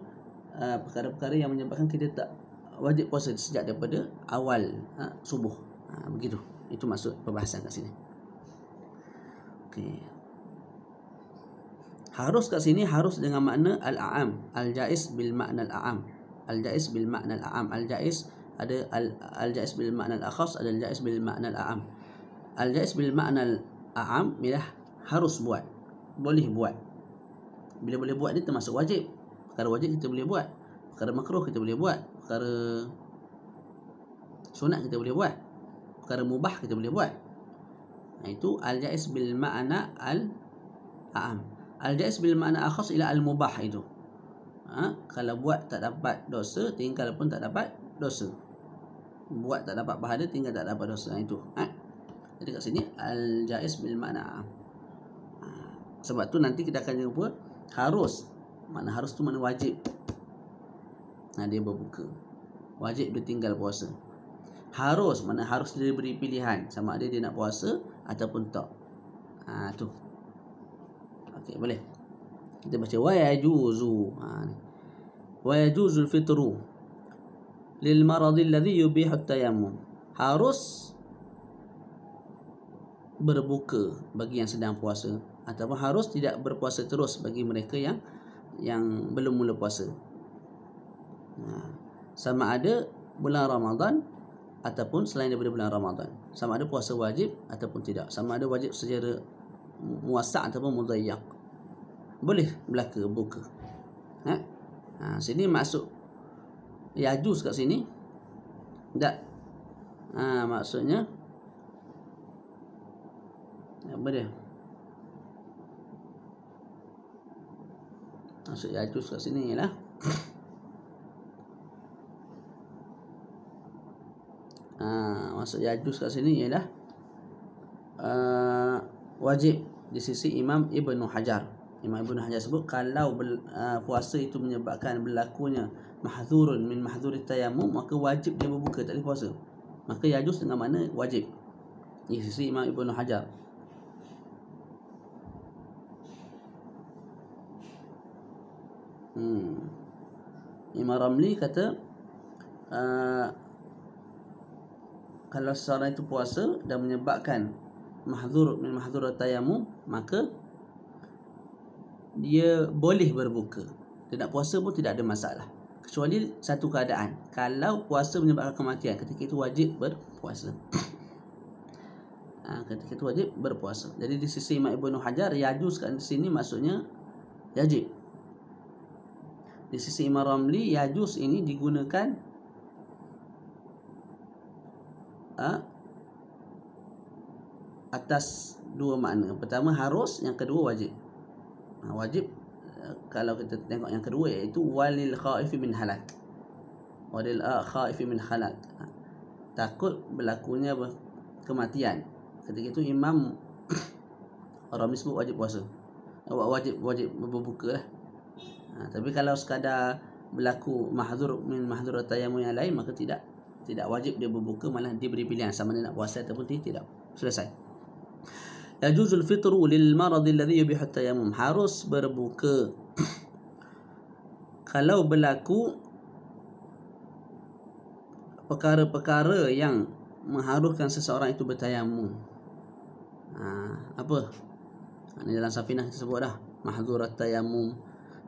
Speaker 1: uh, perkara-perkara yang menyebabkan kita tak wajib puasa sejak daripada awal uh, subuh. Uh, begitu. Itu maksud perbahasan kat sini. Okey harus kat sini harus dengan makna al-a'am. Al-jaiz bil makna al-a'am al-jaiz bil makna al-a'am al-jaiz ada al-jaiz bil makna al-akhas ada al-jaiz bil makna al-a'am al-jaiz bil makna al-a'am ialah harus buat. Boleh buat. Bila boleh buat dia termasuk wajib. Perkara wajib kita boleh buat. Perkara makruh kita boleh buat. Perkara sunat kita boleh buat. Perkara mubah kita boleh buat. Itu al-jaiz bil makna al-a'am Al-jaiz bil makna akhas ila al-mubah itu. Ha? Kalau buat tak dapat dosa, tinggal pun tak dapat dosa. Buat tak dapat pahala, tinggal tak dapat dosa. Itu. Ha? Jadi kat sini, al-jaiz bil makna. Ha? Sebab tu nanti kita akan jumpa harus. Mana harus tu mana wajib. Nah, ha, dia berbuka. Wajib dia tinggal puasa. Harus, mana harus dia beri pilihan. Sama ada dia nak puasa ataupun tak. Ha, tu. Okey, boleh. Kita baca wa yajuzu. Ha. Wa yajuzu al-fitru lil marad alladhi yubihu at-tayammum. Harus berbuka bagi yang sedang puasa ataupun harus tidak berpuasa terus bagi mereka yang yang belum mula puasa. Ha. Sama ada bulan Ramadan ataupun selain daripada bulan Ramadan. Sama ada puasa wajib ataupun tidak. Sama ada wajib secara muasa' ataupun mudayyak boleh belaka buka. Ha? ha sini masuk. Yajus kat sini. Tak. Ha maksudnya? Apa dia? Maksud Yajus kat sini lah. Ha, maksud Yajus kat sini ialah uh, wajib di sisi Imam Ibn Hajar. Imam Ibn Hajar sebut kalau uh, puasa itu menyebabkan berlakunya mahzurun min mahzuri tayammum maka wajib dia berbuka tak boleh puasa. Maka Yajus dengan mana wajib. Di sisi Imam Ibn Hajar. Hmm. Imam Ramli kata uh, kalau seseorang itu puasa dan menyebabkan mahzur min mahzur tayammum maka dia boleh berbuka. Dia nak puasa pun tidak ada masalah. Kecuali satu keadaan. Kalau puasa menyebabkan kematian, ketika itu wajib berpuasa. ha, ketika itu wajib berpuasa. Jadi di sisi Imam Ibn Hajar, yajus kat sini maksudnya wajib di sisi Imam Ramli Yajus ini digunakan ha, atas dua makna. Pertama harus, yang kedua wajib. Ha, wajib kalau kita tengok yang kedua iaitu walil khaifi min halak. Walil khaifi min halak. Ha, takut berlakunya kematian. Ketika itu Imam Ramli sebut wajib puasa. Wajib wajib berbuka lah. Ha, tapi kalau sekadar berlaku mahzur min mahzur tayammum yang lain maka tidak tidak wajib dia berbuka malah dia beri pilihan sama ada nak puasa ataupun tidak. Selesai. Yajuzul fitru lil marad alladhi yubihu tayammum harus berbuka kalau berlaku perkara-perkara yang mengharuskan seseorang itu bertayamum. Ha, apa? Ini dalam safinah kita sebut dah. Mahzurat tayammum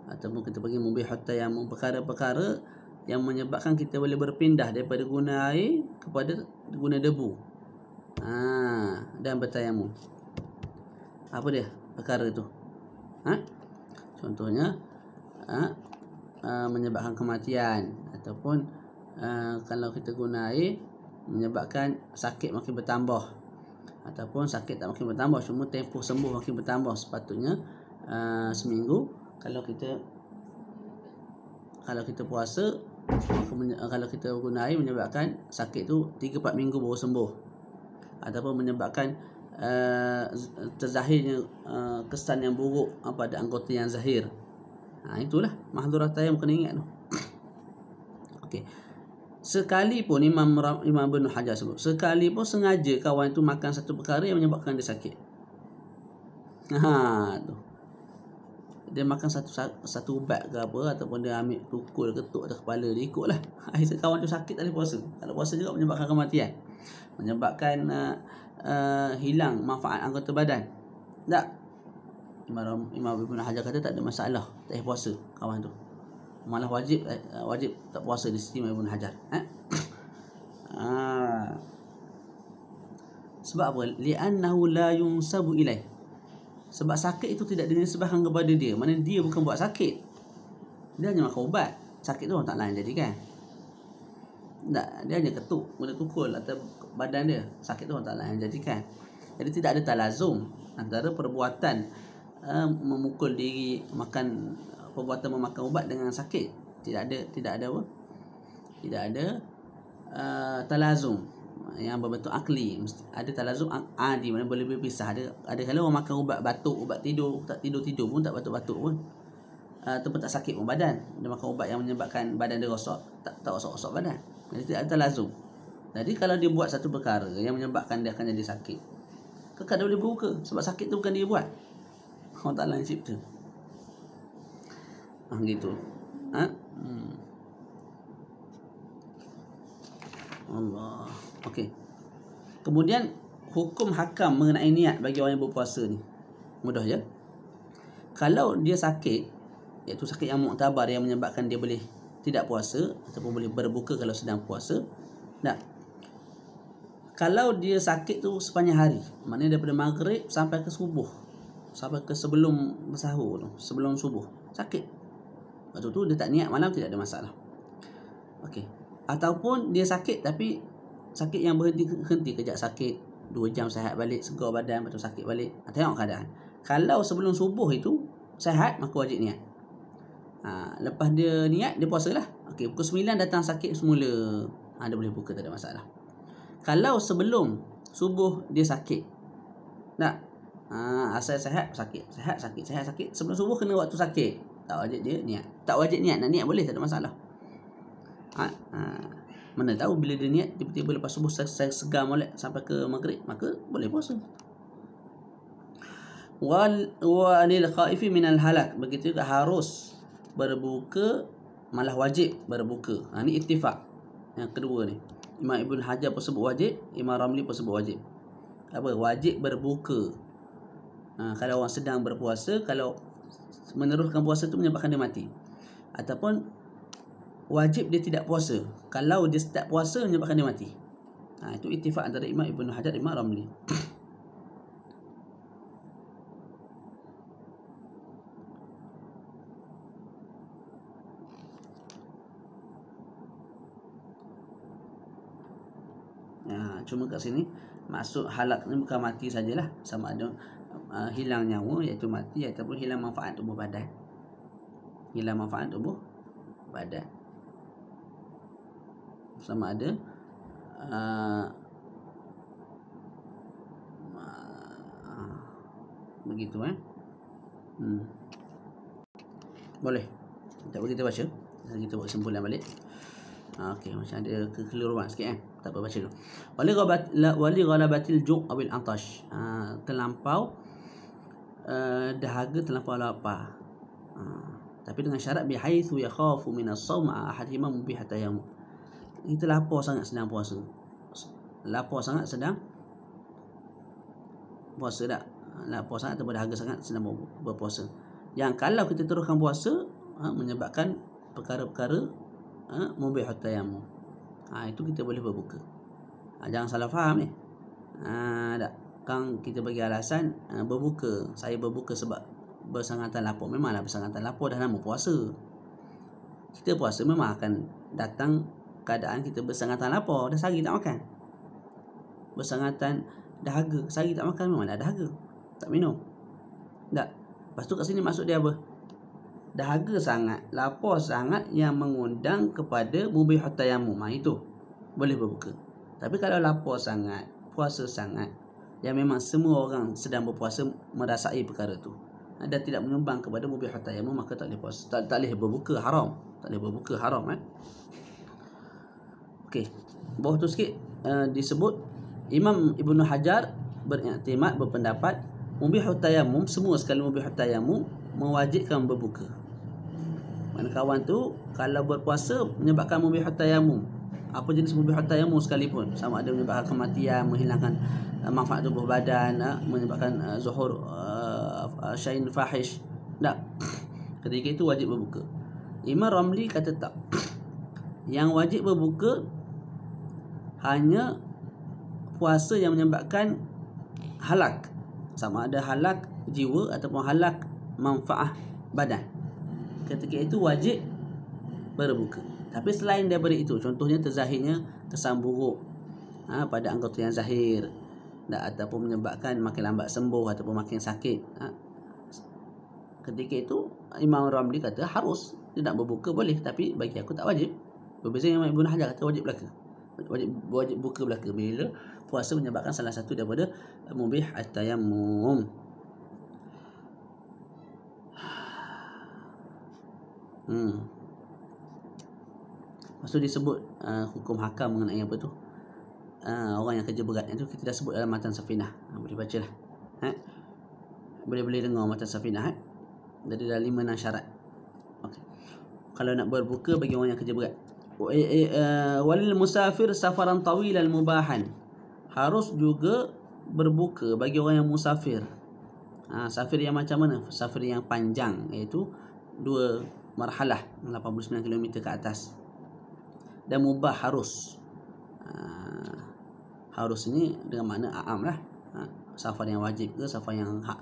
Speaker 1: ataupun kita panggil mubihat tayammum perkara-perkara yang menyebabkan kita boleh berpindah daripada guna air kepada guna debu. Ha, dan bertayamum. Apa dia perkara itu? Ha? Contohnya ha, uh, menyebabkan kematian ataupun uh, kalau kita guna air menyebabkan sakit makin bertambah ataupun sakit tak makin bertambah cuma tempoh sembuh makin bertambah sepatutnya uh, seminggu kalau kita kalau kita puasa kalau kita guna air menyebabkan sakit tu 3 4 minggu baru sembuh ataupun menyebabkan uh, terzahirnya uh, kesan yang buruk uh, pada anggota yang zahir. Ha itulah mahdurat yang kena ingat tu. Okey. Sekali pun Imam Imam Ibn Hajar sebut, sekali pun sengaja kawan itu makan satu perkara yang menyebabkan dia sakit. Ha tu dia makan satu satu ubat ke apa ataupun dia ambil tukul ketuk atas kepala dia ikutlah akhirnya kawan tu sakit tak boleh puasa kalau puasa juga menyebabkan kematian menyebabkan uh, uh, hilang manfaat anggota badan tak Imam Imam Ibn Hajar kata tak ada masalah tak puasa kawan tu malah wajib uh, wajib tak puasa di sisi Ibn Hajar eh? ah. sebab apa li'annahu la yunsabu ilaih sebab sakit itu tidak dinisbahkan kepada dia. Mana dia bukan buat sakit. Dia hanya makan ubat. Sakit tu orang tak lain jadikan. Tak, dia hanya ketuk, guna tukul atau badan dia. Sakit tu tak lain jadikan. Jadi tidak ada talazum antara perbuatan uh, memukul diri, makan perbuatan memakan ubat dengan sakit. Tidak ada tidak ada apa? Tidak ada uh, talazum yang berbentuk akli ada talazum adi mana boleh berpisah ada ada kalau orang makan ubat batuk ubat tidur tak tidur tidur pun tak batuk-batuk pun uh, ataupun tak sakit pun badan dia makan ubat yang menyebabkan badan dia rosak tak tak rosak-rosak badan jadi tidak ada talazum jadi kalau dia buat satu perkara yang menyebabkan dia akan jadi sakit kekal dia boleh berbuka sebab sakit tu bukan dia buat Allah Ta'ala yang cipta ah, gitu ha? hmm. Allah Okey. Kemudian hukum hakam mengenai niat bagi orang yang berpuasa ni. Mudah je. Kalau dia sakit, iaitu sakit yang muktabar yang menyebabkan dia boleh tidak puasa ataupun boleh berbuka kalau sedang puasa. Nah. Kalau dia sakit tu sepanjang hari, maknanya daripada maghrib sampai ke subuh. Sampai ke sebelum bersahur tu, sebelum subuh. Sakit. Waktu tu dia tak niat malam tidak ada masalah. Okey. Ataupun dia sakit tapi sakit yang berhenti henti kejap sakit dua jam sehat balik segar badan betul sakit balik ha, tengok keadaan kalau sebelum subuh itu sehat maka wajib niat Ha, lepas dia niat dia puasa lah. Okey, pukul 9 datang sakit semula. Ha, dia boleh buka tak ada masalah. Kalau sebelum subuh dia sakit. Tak? Ha, asal sehat sakit. Sehat sakit, sehat sakit. Sebelum subuh kena waktu sakit. Tak wajib dia niat. Tak wajib niat. Nak niat boleh tak ada masalah. Ha, ha. Mana tahu bila dia niat tiba-tiba lepas subuh saya, segar molek sampai ke maghrib maka boleh puasa. Wal walil khaifi minal halak begitu juga harus berbuka malah wajib berbuka. Ha, ini ittifaq. Yang kedua ni. Imam Ibn Hajar pun sebut wajib, Imam Ramli pun sebut wajib. Apa? Wajib berbuka. Ha, kalau orang sedang berpuasa, kalau meneruskan puasa tu menyebabkan dia mati. Ataupun wajib dia tidak puasa. Kalau dia start puasa menyebabkan dia mati. Ha, itu ittifaq antara Imam Ibn Hajar Imam Ramli. Cuma kat sini maksud halak ni bukan mati sajalah. Sama ada uh, hilang nyawa iaitu mati ataupun hilang manfaat tubuh badan. Hilang manfaat tubuh badan. Sama ada uh, uh, begitu eh. Hmm. boleh. Tak boleh kita baca. Kita buat simpulan balik. Ha, okey macam ada kekeliruan sikit eh tak apa baca wali ghabat wali ghalabatil ju' awil atash ha, terlampau uh, dahaga terlampau lapar. Ha, tapi dengan syarat bi haitsu yakhafu min as-sawm ahadihima mubih hatta yam kita lapar sangat sedang puasa. Lapar sangat sedang puasa tak? Lapar sangat atau berdahaga sangat sedang berpuasa. Yang kalau kita teruskan puasa ha, menyebabkan perkara-perkara ha, mubih hatta yam ha, itu kita boleh berbuka. Ha, jangan salah faham ni. Ha, tak. Kan kita bagi alasan ha, berbuka. Saya berbuka sebab bersangatan lapar memanglah bersangatan lapar dah nama puasa. Kita puasa memang akan datang keadaan kita bersangatan lapar dah sehari tak makan. Bersangatan dahaga. Sehari tak makan memang dah dahaga. Tak minum. Tak. Lepas tu kat sini maksud dia apa dahaga sangat, lapar sangat yang mengundang kepada mubihat tayammum. Ha, itu boleh berbuka. Tapi kalau lapar sangat, puasa sangat, yang memang semua orang sedang berpuasa merasai perkara tu. Ha, dan tidak menyumbang kepada mubihat tayammum, maka tak boleh puasa. Tak, tak boleh berbuka, haram. Tak boleh berbuka, haram. Eh? Okey. Bawah tu sikit uh, disebut Imam Ibnu Hajar beriktimat berpendapat tayammum semua sekali tayammum mewajibkan berbuka. Mana kawan tu kalau berpuasa menyebabkan mubihat tayamum. Apa jenis mubihat tayamum sekalipun, sama ada menyebabkan kematian, menghilangkan uh, manfaat tubuh badan, uh, menyebabkan uh, zuhur uh, uh, syain fahish. Tak. Ketika itu wajib berbuka. Imam Ramli kata tak. Yang wajib berbuka hanya puasa yang menyebabkan halak. Sama ada halak jiwa ataupun halak manfaat badan ketika itu wajib berbuka. Tapi selain daripada itu, contohnya terzahirnya kesan buruk ha, pada anggota yang zahir dan ataupun menyebabkan makin lambat sembuh ataupun makin sakit. Ha. Ketika itu Imam Ramli kata harus tidak berbuka boleh tapi bagi aku tak wajib. Berbeza dengan Ibnu Hajar kata wajib belaka. Wajib wajib buka belaka bila puasa menyebabkan salah satu daripada mubih at-tayammum. Hmm. Maksud disebut uh, hukum hakam mengenai apa tu? Uh, orang yang kerja berat itu kita dah sebut dalam matan safinah. Uh, boleh baca lah. Ha? Boleh-boleh dengar matan safinah. Ha? Jadi dah lima enam syarat. Okay. Kalau nak berbuka bagi orang yang kerja berat. Eh, eh, uh, walil musafir safaran tawil al mubahan. Harus juga berbuka bagi orang yang musafir. Ha, safir yang macam mana? Safir yang panjang iaitu dua marhalah 89 km ke atas. Dan mubah harus. Uh, harus ini dengan makna aam lah. Uh, safar yang wajib ke safar yang hak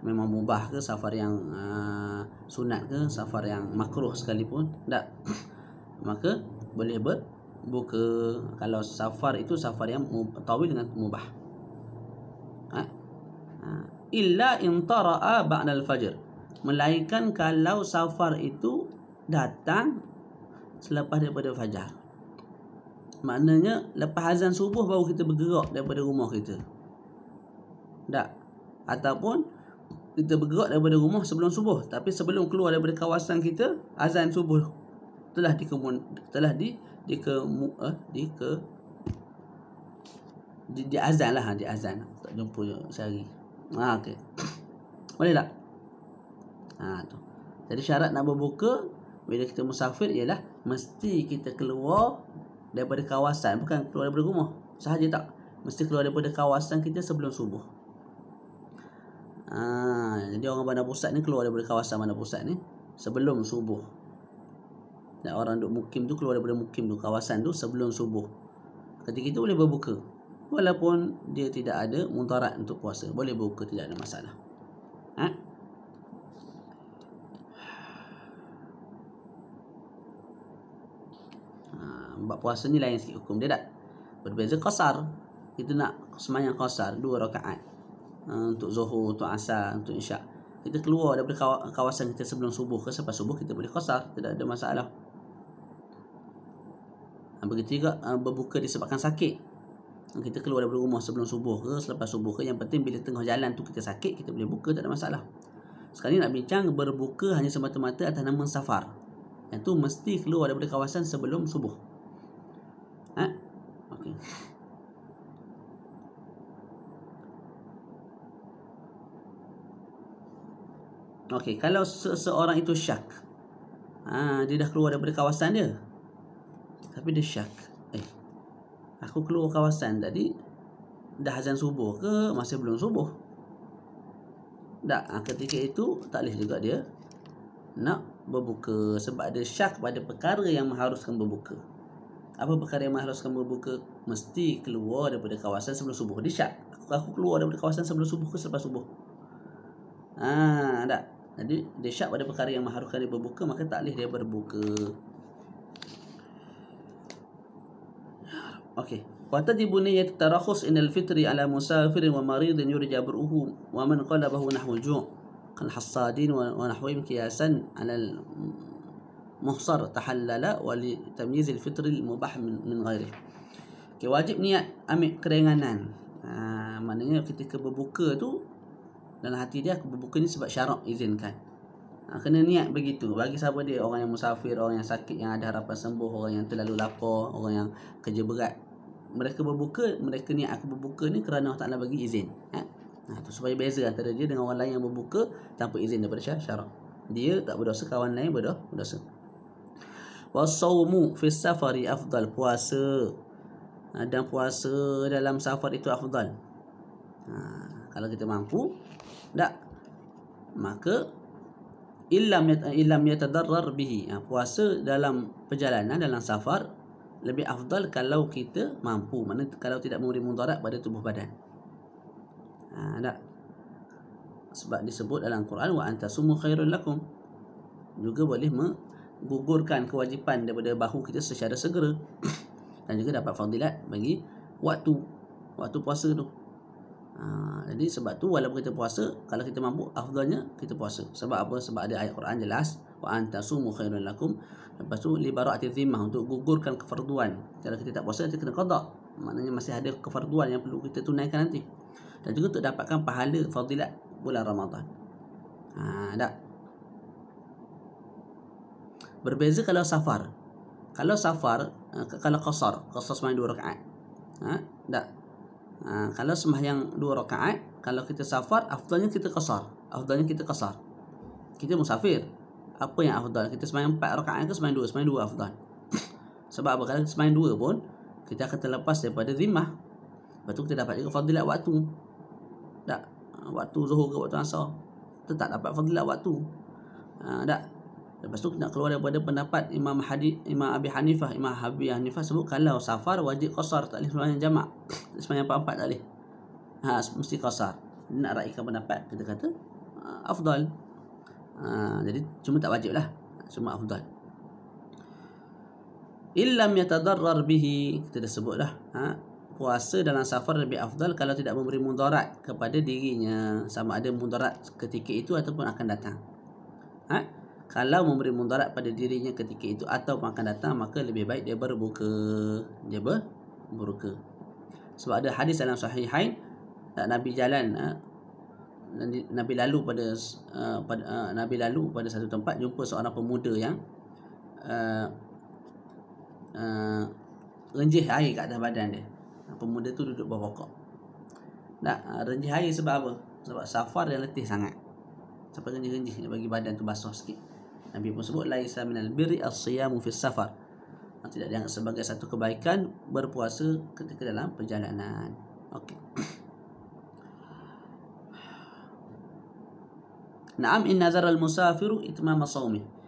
Speaker 1: memang mubah ke safar yang uh, sunat ke safar yang makruh sekalipun tak. Maka boleh berbuka. Kalau safar itu safar yang tawil dengan mubah. Ha? illa in tara'a ba'da al-fajr melainkan kalau safar itu datang selepas daripada fajar. Maknanya lepas azan subuh baru kita bergerak daripada rumah kita. Tak. Ataupun kita bergerak daripada rumah sebelum subuh tapi sebelum keluar daripada kawasan kita azan subuh telah di telah di di ke uh, di ke di, di azan lah di azan tak jumpa sehari ha okey boleh tak ha tu jadi syarat nak berbuka bila kita musafir ialah mesti kita keluar daripada kawasan bukan keluar daripada rumah sahaja tak mesti keluar daripada kawasan kita sebelum subuh Ha, jadi orang bandar pusat ni keluar daripada kawasan bandar pusat ni sebelum subuh. Dan orang duk mukim tu keluar daripada mukim tu kawasan tu sebelum subuh. Ketika itu boleh berbuka. Walaupun dia tidak ada muntarat untuk puasa. Boleh berbuka tidak ada masalah. Ha? Ha, puasa ni lain sikit hukum dia tak? Berbeza qasar. Kita nak semayang qasar dua rakaat. Ha, untuk zuhur, untuk asar, untuk isyak. Kita keluar daripada kawasan kita sebelum subuh ke selepas subuh kita boleh qasar, tidak ada masalah. Ha, begitu juga berbuka disebabkan sakit. Kita keluar daripada rumah sebelum subuh ke selepas subuh ke yang penting bila tengah jalan tu kita sakit kita boleh buka tak ada masalah. Sekarang ni nak bincang berbuka hanya semata-mata atas nama safar. Yang tu mesti keluar daripada kawasan sebelum subuh. Ha? Okey. Okey, kalau seseorang itu syak. Ha, dia dah keluar daripada kawasan dia. Tapi dia syak. Eh. Aku keluar kawasan tadi dah azan subuh ke masih belum subuh? Tak, ha, ketika itu tak boleh juga dia nak berbuka sebab ada syak pada perkara yang mengharuskan berbuka. Apa perkara yang mengharuskan berbuka? Mesti keluar daripada kawasan sebelum subuh. Dia syak. Aku, aku keluar daripada kawasan sebelum subuh ke selepas subuh? Ah, tak. Jadi dia syak pada perkara yang mengharuskan dia berbuka maka tak boleh dia berbuka. Okey. Wa tajibu niyyat tarakhus inal fitri ala musafir wa marid yurja bur'uhu wa man tahallala wa li tamyiz al fitr al mubah min, min ghairihi. Okay, niat ambil keringanan. Ha, maknanya ketika berbuka tu dalam hati dia aku berbuka ni sebab syarak izinkan. Ha, kena niat begitu. Bagi siapa dia orang yang musafir, orang yang sakit yang ada harapan sembuh, orang yang terlalu lapar, orang yang kerja berat. Mereka berbuka, mereka niat aku berbuka ni kerana Allah Taala bagi izin. Ha? Ha, supaya beza antara dia dengan orang lain yang berbuka tanpa izin daripada syarak. Dia tak berdosa, kawan lain berdosa. Wasawmu fi safari afdal puasa. Ha, dan puasa dalam safar itu afdal. Ha, kalau kita mampu tak maka illam illam yatadarrar bihi ha, puasa dalam perjalanan dalam safar lebih afdal kalau kita mampu mana kalau tidak memberi mudarat pada tubuh badan ha tak sebab disebut dalam Quran wa antasumu khairul lakum juga boleh menggugurkan kewajipan daripada bahu kita secara segera dan juga dapat fadilat bagi waktu waktu puasa tu Ha, jadi sebab tu walaupun kita puasa kalau kita mampu afdalnya kita puasa. Sebab apa? Sebab ada ayat Quran jelas wa antasumu khairul lakum. Lepas tu li bara'ati untuk gugurkan kefarduan. Kalau kita tak puasa kita kena qada. Maknanya masih ada kefarduan yang perlu kita tunaikan nanti. Dan juga untuk dapatkan pahala fadilat bulan Ramadan. Ha, tak. Berbeza kalau safar. Kalau safar, eh, kalau qasar, qasar sembahyang dua rakaat. Ha, tak? Ha, kalau sembahyang dua rakaat kalau kita safar afdalnya kita qasar. Afdalnya kita qasar. Kita musafir. Apa yang afdal? Kita sembahyang empat rakaat ke sembahyang dua? Sembahyang dua afdal. Sebab apa? Kalau sembahyang dua pun kita akan terlepas daripada zimmah. Lepas tu kita dapat juga fadilat waktu waktu zuhur ke waktu asar tak dapat fadilat waktu ha, tak Lepas tu nak keluar daripada pendapat Imam Hadi, Imam Abi Hanifah, Imam Abi Hanifah sebut kalau safar wajib qasar tak boleh sembahyang jamak. Sembahyang empat-empat tak boleh. Ha mesti qasar. Nak raikan pendapat kita kata uh, afdal. Ha, jadi cuma tak wajib lah. Cuma afdal. Illam yatadarrar bihi kita dah sebut dah. Ha, puasa dalam safar lebih afdal kalau tidak memberi mudarat kepada dirinya sama ada mudarat ketika itu ataupun akan datang. Ha? kalau memberi mudarat pada dirinya ketika itu atau akan datang maka lebih baik dia berbuka dia ber, berbuka sebab ada hadis dalam sahihain Nabi jalan ha, Nabi lalu pada uh, pada uh, Nabi lalu pada satu tempat jumpa seorang pemuda yang uh, uh, renjih air kat atas badan dia. Pemuda tu duduk bawah pokok. Nak uh, renjih air sebab apa? Sebab safar yang letih sangat. Sampai renjih-renjih bagi badan tu basuh sikit. Nabi pun sebut laisa minal birri as-siyamu fi safar. Tidak dianggap sebagai satu kebaikan berpuasa ketika dalam perjalanan. Okey. Naam in nazar al musafiru itmam sawmi.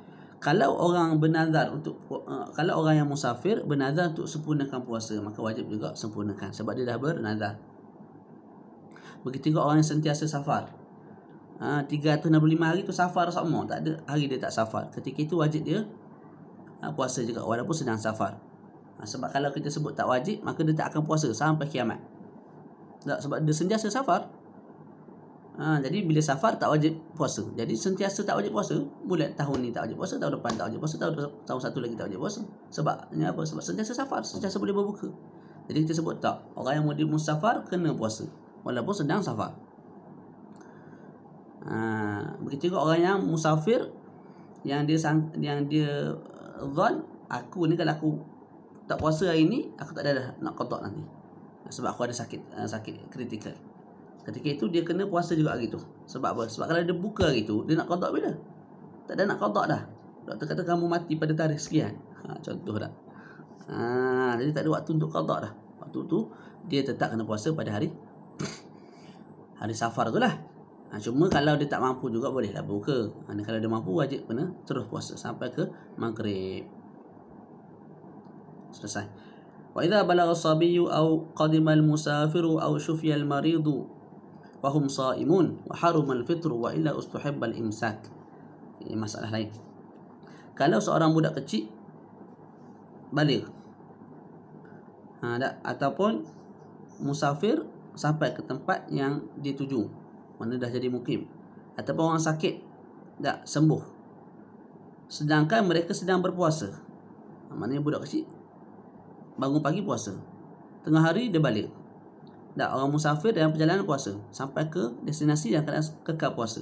Speaker 1: Kalau orang bernazar untuk uh, kalau orang yang musafir bernazar untuk sempurnakan puasa, maka wajib juga sempurnakan sebab dia dah bernazar. Begitu juga orang yang sentiasa safar. Ha, 365 hari tu safar semua, tak ada hari dia tak safar. Ketika itu wajib dia ha, puasa juga walaupun sedang safar. Ha, sebab kalau kita sebut tak wajib, maka dia tak akan puasa sampai kiamat. Tak, sebab dia sentiasa safar. Ha, jadi bila safar tak wajib puasa. Jadi sentiasa tak wajib puasa. Bulan tahun ni tak wajib puasa, tahun depan tak wajib puasa, tahun, tahun satu lagi tak wajib puasa. Sebab ni apa? Sebab sentiasa safar, sentiasa boleh berbuka. Jadi kita sebut tak, orang yang mudi musafar kena puasa walaupun sedang safar. Ha, begitu juga orang yang musafir yang dia sang, yang dia zon aku ni kalau aku tak puasa hari ni aku tak ada dah nak kotak nanti. Sebab aku ada sakit uh, sakit kritikal. Ketika itu dia kena puasa juga hari tu. Sebab apa? Sebab kalau dia buka hari tu, dia nak kodok bila? Tak ada nak kodok dah. Doktor kata kamu mati pada tarikh sekian. Ha, contoh dah. Ha, jadi tak ada waktu untuk kodok dah. Waktu tu dia tetap kena puasa pada hari hari safar tu lah. Ha, cuma kalau dia tak mampu juga bolehlah buka. Ha, kalau dia mampu wajib kena terus puasa sampai ke maghrib. Selesai. Wa idza balagha as-sabiyyu aw qadima al-musafiru aw shufiya al-maridu wahum saimun wa harumal fitru wa illa ustuhibbal imsak. Ini masalah lain. Kalau seorang budak kecil balik. Ha, tak, ataupun musafir sampai ke tempat yang dituju. Mana dah jadi mukim. Ataupun orang sakit tak sembuh. Sedangkan mereka sedang berpuasa. Ha, maknanya budak kecil bangun pagi puasa. Tengah hari dia balik tak, orang musafir dalam perjalanan puasa sampai ke destinasi yang keadaan kekal puasa.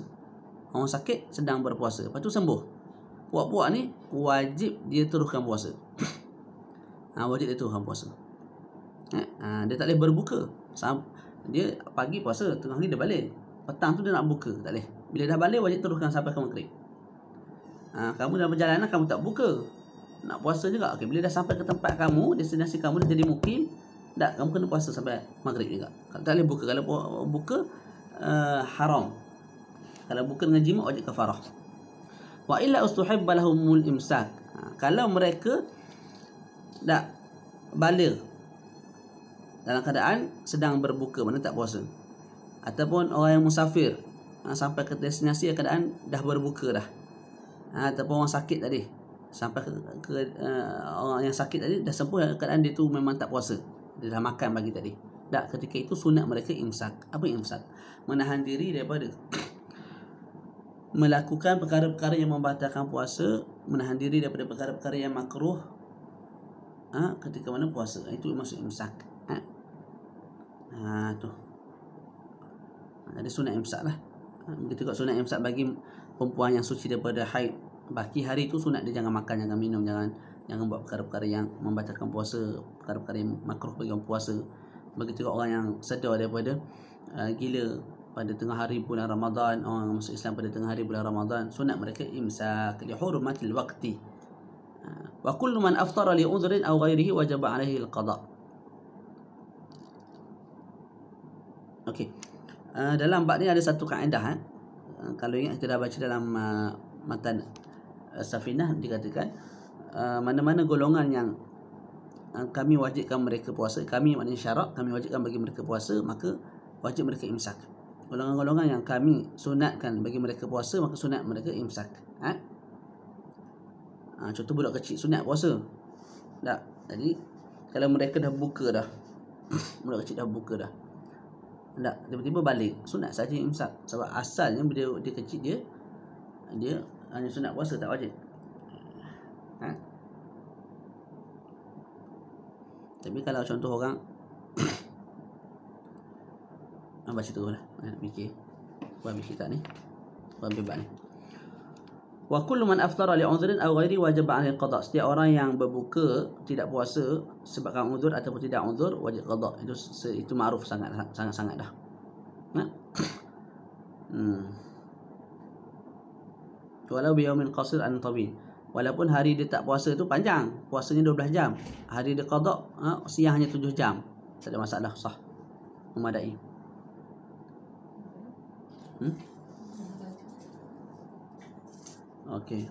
Speaker 1: Orang sakit sedang berpuasa. Lepas tu sembuh. Puak-puak ni wajib dia teruskan puasa. ha, wajib dia teruskan puasa. Ha, dia tak boleh berbuka. Dia pagi puasa, tengah ni dia balik. Petang tu dia nak buka, tak boleh. Bila dah balik wajib teruskan sampai ke maghrib. Ha, kamu dalam perjalanan kamu tak buka. Nak puasa juga. Okay, bila dah sampai ke tempat kamu, destinasi kamu dah jadi mukim, tak, kamu kena puasa sampai maghrib juga. Kalau tak boleh buka. Kalau buka, uh, haram. Kalau buka dengan jima, wajib kafarah. Wa illa ustuhibba lahumul imsak. Ha, kalau mereka tak balik dalam keadaan sedang berbuka, mana tak puasa. Ataupun orang yang musafir ha, sampai ke destinasi keadaan dah berbuka dah. Ha, ataupun orang sakit tadi sampai ke, ke uh, orang yang sakit tadi dah sembuh keadaan dia tu memang tak puasa dia dah makan bagi tadi. Tak, ketika itu sunat mereka imsak. Apa imsak? Menahan diri daripada melakukan perkara-perkara yang membatalkan puasa, menahan diri daripada perkara-perkara yang makruh ha, ketika mana puasa. Itu maksud imsak. Ha, ha tu. Ada sunat imsak lah. Ha, begitu juga sunat imsak bagi perempuan yang suci daripada haid. Baki hari itu sunat dia jangan makan, jangan minum, jangan jangan buat perkara-perkara yang membatalkan puasa perkara-perkara yang makruh bagi orang puasa. Begitu juga orang yang sedar daripada uh, gila pada tengah hari bulan Ramadan orang masuk Islam pada tengah hari bulan Ramadan sunat mereka imsak li hurmatil waqti. Uh, wa kullu man aftara li udhrin aw ghairihi wajaba alaihi al-qada. Okey. Uh, dalam bab ni ada satu kaedah eh? uh, kalau ingat kita dah baca dalam uh, matan uh, safinah dikatakan Uh, mana-mana golongan yang uh, kami wajibkan mereka puasa kami maknanya syarak kami wajibkan bagi mereka puasa maka wajib mereka imsak golongan-golongan yang kami sunatkan bagi mereka puasa maka sunat mereka imsak ha? Ha, contoh budak kecil sunat puasa tak jadi kalau mereka dah buka dah budak kecil dah buka dah tak tiba-tiba balik sunat saja imsak sebab asalnya bila dia kecil dia dia hanya sunat puasa tak wajib. Tapi kalau contoh orang Ah baca tu lah. Nak fikir. Buat fikir tak ni? Buat bebas ni. Wa kullu man aftara li udhrin aw ghairi wajib alaihi qada. Setiap orang yang berbuka tidak puasa sebabkan uzur ataupun tidak uzur wajib qada. Itu itu makruf sangat sangat sangat dah. Ha? Hmm. Walau bi yaumin qasir an tawil. Walaupun hari dia tak puasa tu panjang, puasanya 12 jam. Hari dia qada ha, siang hanya 7 jam. Tak ada masalah sah. Memadai. Hmm? Okey.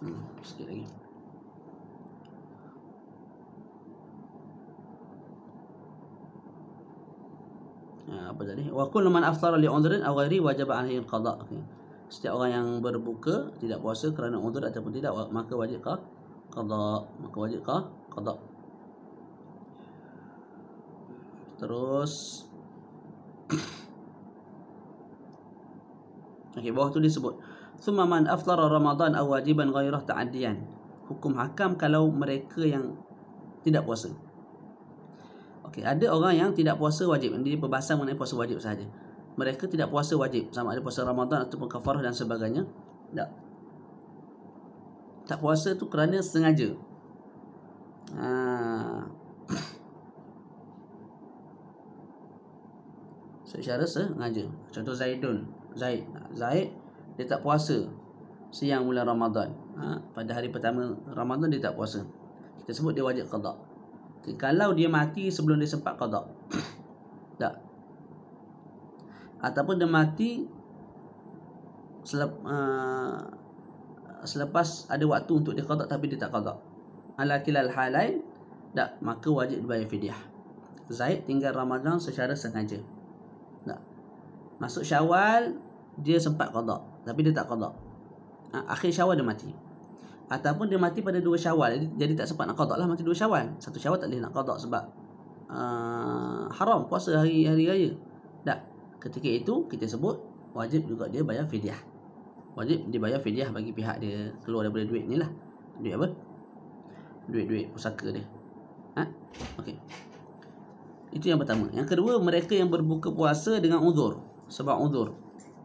Speaker 1: Hmm, sikit lagi. Ha, apa tadi? Wa kullu man aftara li udhrin aw ghairi wajib alaihi. Okay. Setiap orang yang berbuka tidak puasa kerana udhur ataupun tidak maka wajib qada. Maka wajib qada. Terus Okey, bawah tu disebut Thumma man aftara Ramadan aw wajiban ghairah ta'addiyan. Hukum hakam kalau mereka yang tidak puasa. Okey, ada orang yang tidak puasa wajib. Ini perbahasan mengenai puasa wajib saja. Mereka tidak puasa wajib sama ada puasa Ramadan ataupun kafarah dan sebagainya. Tak. Tak puasa tu kerana sengaja. Ha, secara sengaja. Contoh Zaidun. Zaid. Zaid dia tak puasa siang bulan Ramadan. Ha? pada hari pertama Ramadan dia tak puasa. Kita sebut dia wajib qada. Okay, kalau dia mati sebelum dia sempat qada. tak. Ataupun dia mati selep, uh, selepas ada waktu untuk dia qada tapi dia tak qada. Ala kilal halain tak maka wajib dibayar fidyah. Zaid tinggal Ramadan secara sengaja. Tak. Masuk Syawal dia sempat qada tapi dia tak qada. Ha, akhir Syawal dia mati. Ataupun dia mati pada dua Syawal jadi, tak sempat nak qada lah mati dua Syawal. Satu Syawal tak boleh nak qada sebab uh, haram puasa hari hari raya. Tak. Ketika itu kita sebut wajib juga dia bayar fidyah. Wajib dia bayar fidyah bagi pihak dia keluar daripada duit ni lah. Duit apa? Duit-duit pusaka dia. Ha? Okey. Itu yang pertama. Yang kedua, mereka yang berbuka puasa dengan uzur. Sebab uzur.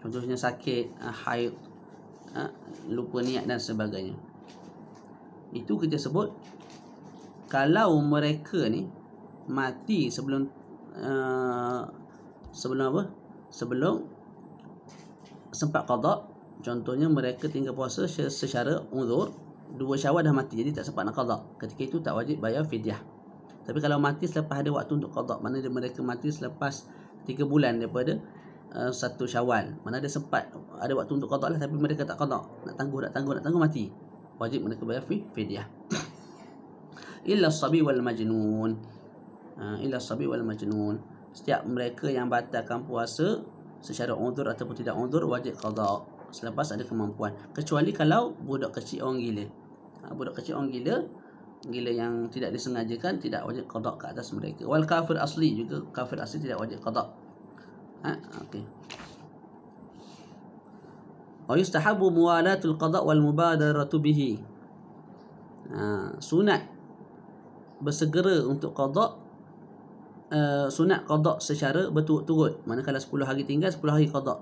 Speaker 1: Contohnya sakit, ah, haid, ah, lupa niat dan sebagainya. Itu kita sebut kalau mereka ni mati sebelum uh, sebelum apa? Sebelum sempat qada. Contohnya mereka tinggal puasa secara uzur, dua Syawal dah mati jadi tak sempat nak qada. Ketika itu tak wajib bayar fidyah. Tapi kalau mati selepas ada waktu untuk qada, mana dia mereka mati selepas 3 bulan daripada uh, satu Syawal. Mana ada sempat ada waktu untuk qada lah tapi mereka tak qada. Nak tangguh nak tangguh nak tangguh mati. Wajib mereka bayar fi fidyah. illa sabi wal majnun. Uh, illa sabi wal majnun. Setiap mereka yang batalkan puasa secara uzur ataupun tidak uzur wajib qada selepas ada kemampuan. Kecuali kalau budak kecil orang gila. Uh, budak kecil orang gila gila yang tidak disengajakan tidak wajib qada ke atas mereka wal kafir asli juga kafir asli tidak wajib qada ha okey wa yustahabu muwalatul qada wal mubadaratu bihi. Ha sunat bersegera untuk qada uh, sunat qada secara berturut-turut. Manakala 10 hari tinggal 10 hari qada.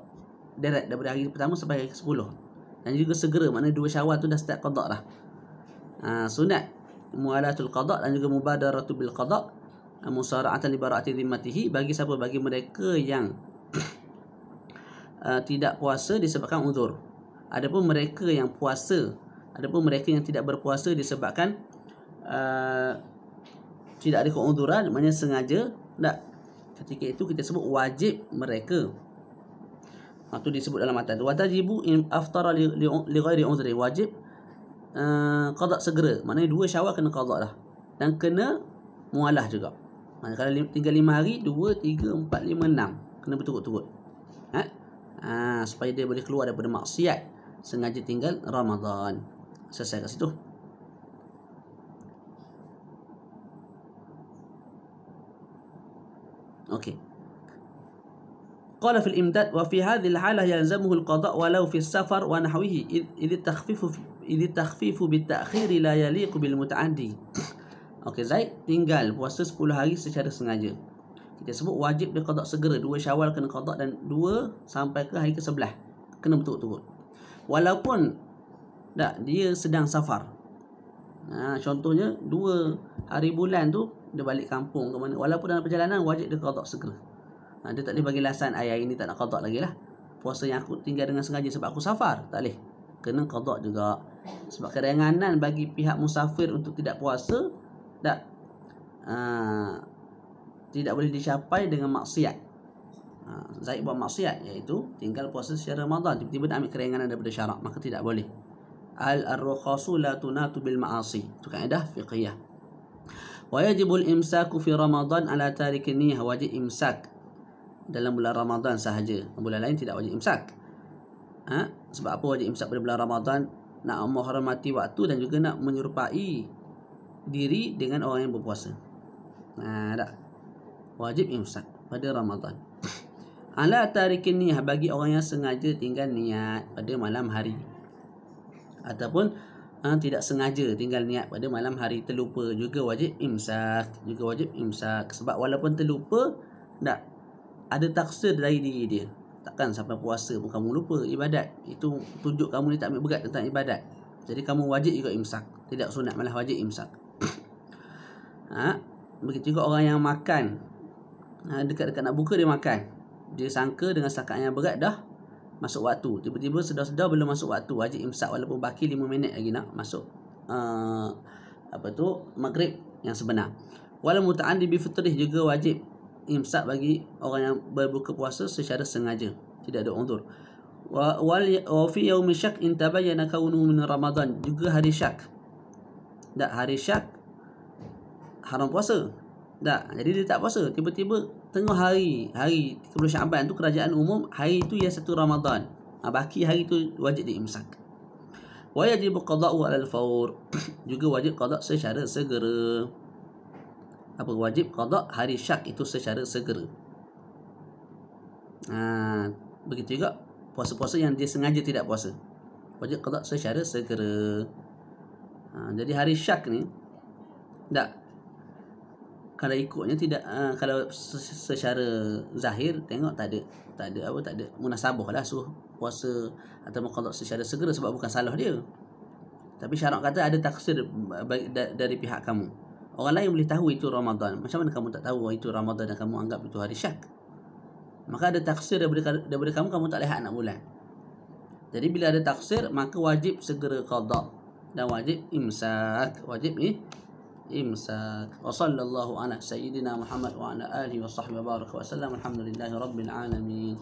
Speaker 1: Direct daripada hari pertama sampai hari ke-10 dan juga segera maknanya dua syawal tu dah start qada dah. Ha, sunat mualatul qada dan juga mubadaratu bil qada musara'atan li bara'ati dhimmatihi bagi siapa? Bagi mereka yang uh, tidak puasa disebabkan uzur adapun mereka yang puasa adapun mereka yang tidak berpuasa disebabkan uh, tidak ada keuzuran maknanya sengaja tak ketika itu kita sebut wajib mereka itu disebut dalam matan watajibu in aftara li, ghairi uzri wajib uh, qada segera. Maknanya dua syawal kena qada dah. Dan kena mualah juga. Maknanya kalau tinggal lima hari, dua, tiga, empat, lima, enam. Kena berturut-turut. Ha? Ha, supaya dia boleh keluar daripada maksiat. Sengaja tinggal Ramadan. Selesai kat situ. Okey. قال في الإمداد وفي هذه الحالة يلزمه القضاء ولو في السفر ونحوه إذ التخفيف إذ التخفيف بالتأخير لا يليق بالمتعدي Okey, Zaid tinggal puasa 10 hari secara sengaja. Kita sebut wajib dia qada segera. Dua Syawal kena qada dan dua sampai ke hari ke-11. Kena betul-betul. Walaupun tak dia sedang safar. Ha, contohnya dua hari bulan tu dia balik kampung ke mana. Walaupun dalam perjalanan wajib dia qada segera. Ha, dia tak boleh bagi lasan ayah ini tak nak qada lagi lah. Puasa yang aku tinggal dengan sengaja sebab aku safar. Tak boleh. Kena qada juga. Sebab keringanan bagi pihak musafir untuk tidak puasa tak uh, tidak boleh dicapai dengan maksiat. Uh, Zaid buat maksiat iaitu tinggal puasa secara Ramadan tiba-tiba nak ambil keringanan daripada syarak maka tidak boleh. Al ar-rukhasu la tunatu bil ma'asi. Itu kaedah fiqhiyah. Wa yajibul imsaku fi Ramadan ala tarik niyah wajib imsak dalam bulan Ramadan sahaja. Bulan lain tidak wajib imsak. Ha? Sebab apa wajib imsak pada bulan Ramadan? Nak menghormati waktu dan juga nak menyerupai diri dengan orang yang berpuasa. Nah, tak. Wajib imsak pada Ramadan. Ala tarikin niyah bagi orang yang sengaja tinggal niat pada malam hari. Ataupun uh, tidak sengaja tinggal niat pada malam hari terlupa juga wajib imsak. Juga wajib imsak. Sebab walaupun terlupa, tak ada taksir dari diri dia. Takkan sampai puasa pun kamu lupa ibadat. Itu tunjuk kamu ni tak ambil berat tentang ibadat. Jadi kamu wajib juga imsak. Tidak sunat malah wajib imsak ha? Begitu juga orang yang makan ha? Dekat-dekat nak buka dia makan. Dia sangka dengan setakat yang berat dah Masuk waktu. Tiba-tiba sedar-sedar belum masuk waktu Wajib imsak walaupun baki 5 minit lagi nak masuk uh, Apa tu Maghrib yang sebenar. Walau muta'andi bifitrih juga wajib Imsak bagi orang yang berbuka puasa secara sengaja. Tidak ada undur. Wa fi yaumi syak in tabayyana kaunuhu min ramadan. Juga hari syak. Tak hari syak haram puasa. Tak. Jadi dia tak puasa. Tiba-tiba tengah hari, hari 30 Syaban tu kerajaan umum, hari tu ya satu Ramadan. Ha, baki hari tu wajib diimsak. Wa yajibu qada'u 'ala al-fawr. Juga wajib qada' secara segera. Apa wajib qada' hari syak itu secara segera. Ha, begitu juga puasa-puasa yang dia sengaja tidak puasa. Wajib qada' secara segera. Ha, jadi hari syak ni tak kalau ikutnya tidak uh, kalau secara zahir tengok tak ada tak ada apa tak ada munasabah lah suruh puasa atau qada secara segera sebab bukan salah dia. Tapi syarak kata ada taksir dari pihak kamu. Orang lain boleh tahu itu Ramadan. Macam mana kamu tak tahu itu Ramadan dan kamu anggap itu hari syak? Maka ada taksir daripada, daripada kamu kamu tak lihat anak bulan. Jadi bila ada taksir maka wajib segera qada dan wajib imsak. Wajib ni إمساك. وصلى الله على سيدنا محمد وعلى آله وصحبه وبارك وسلم. الحمد لله رب العالمين.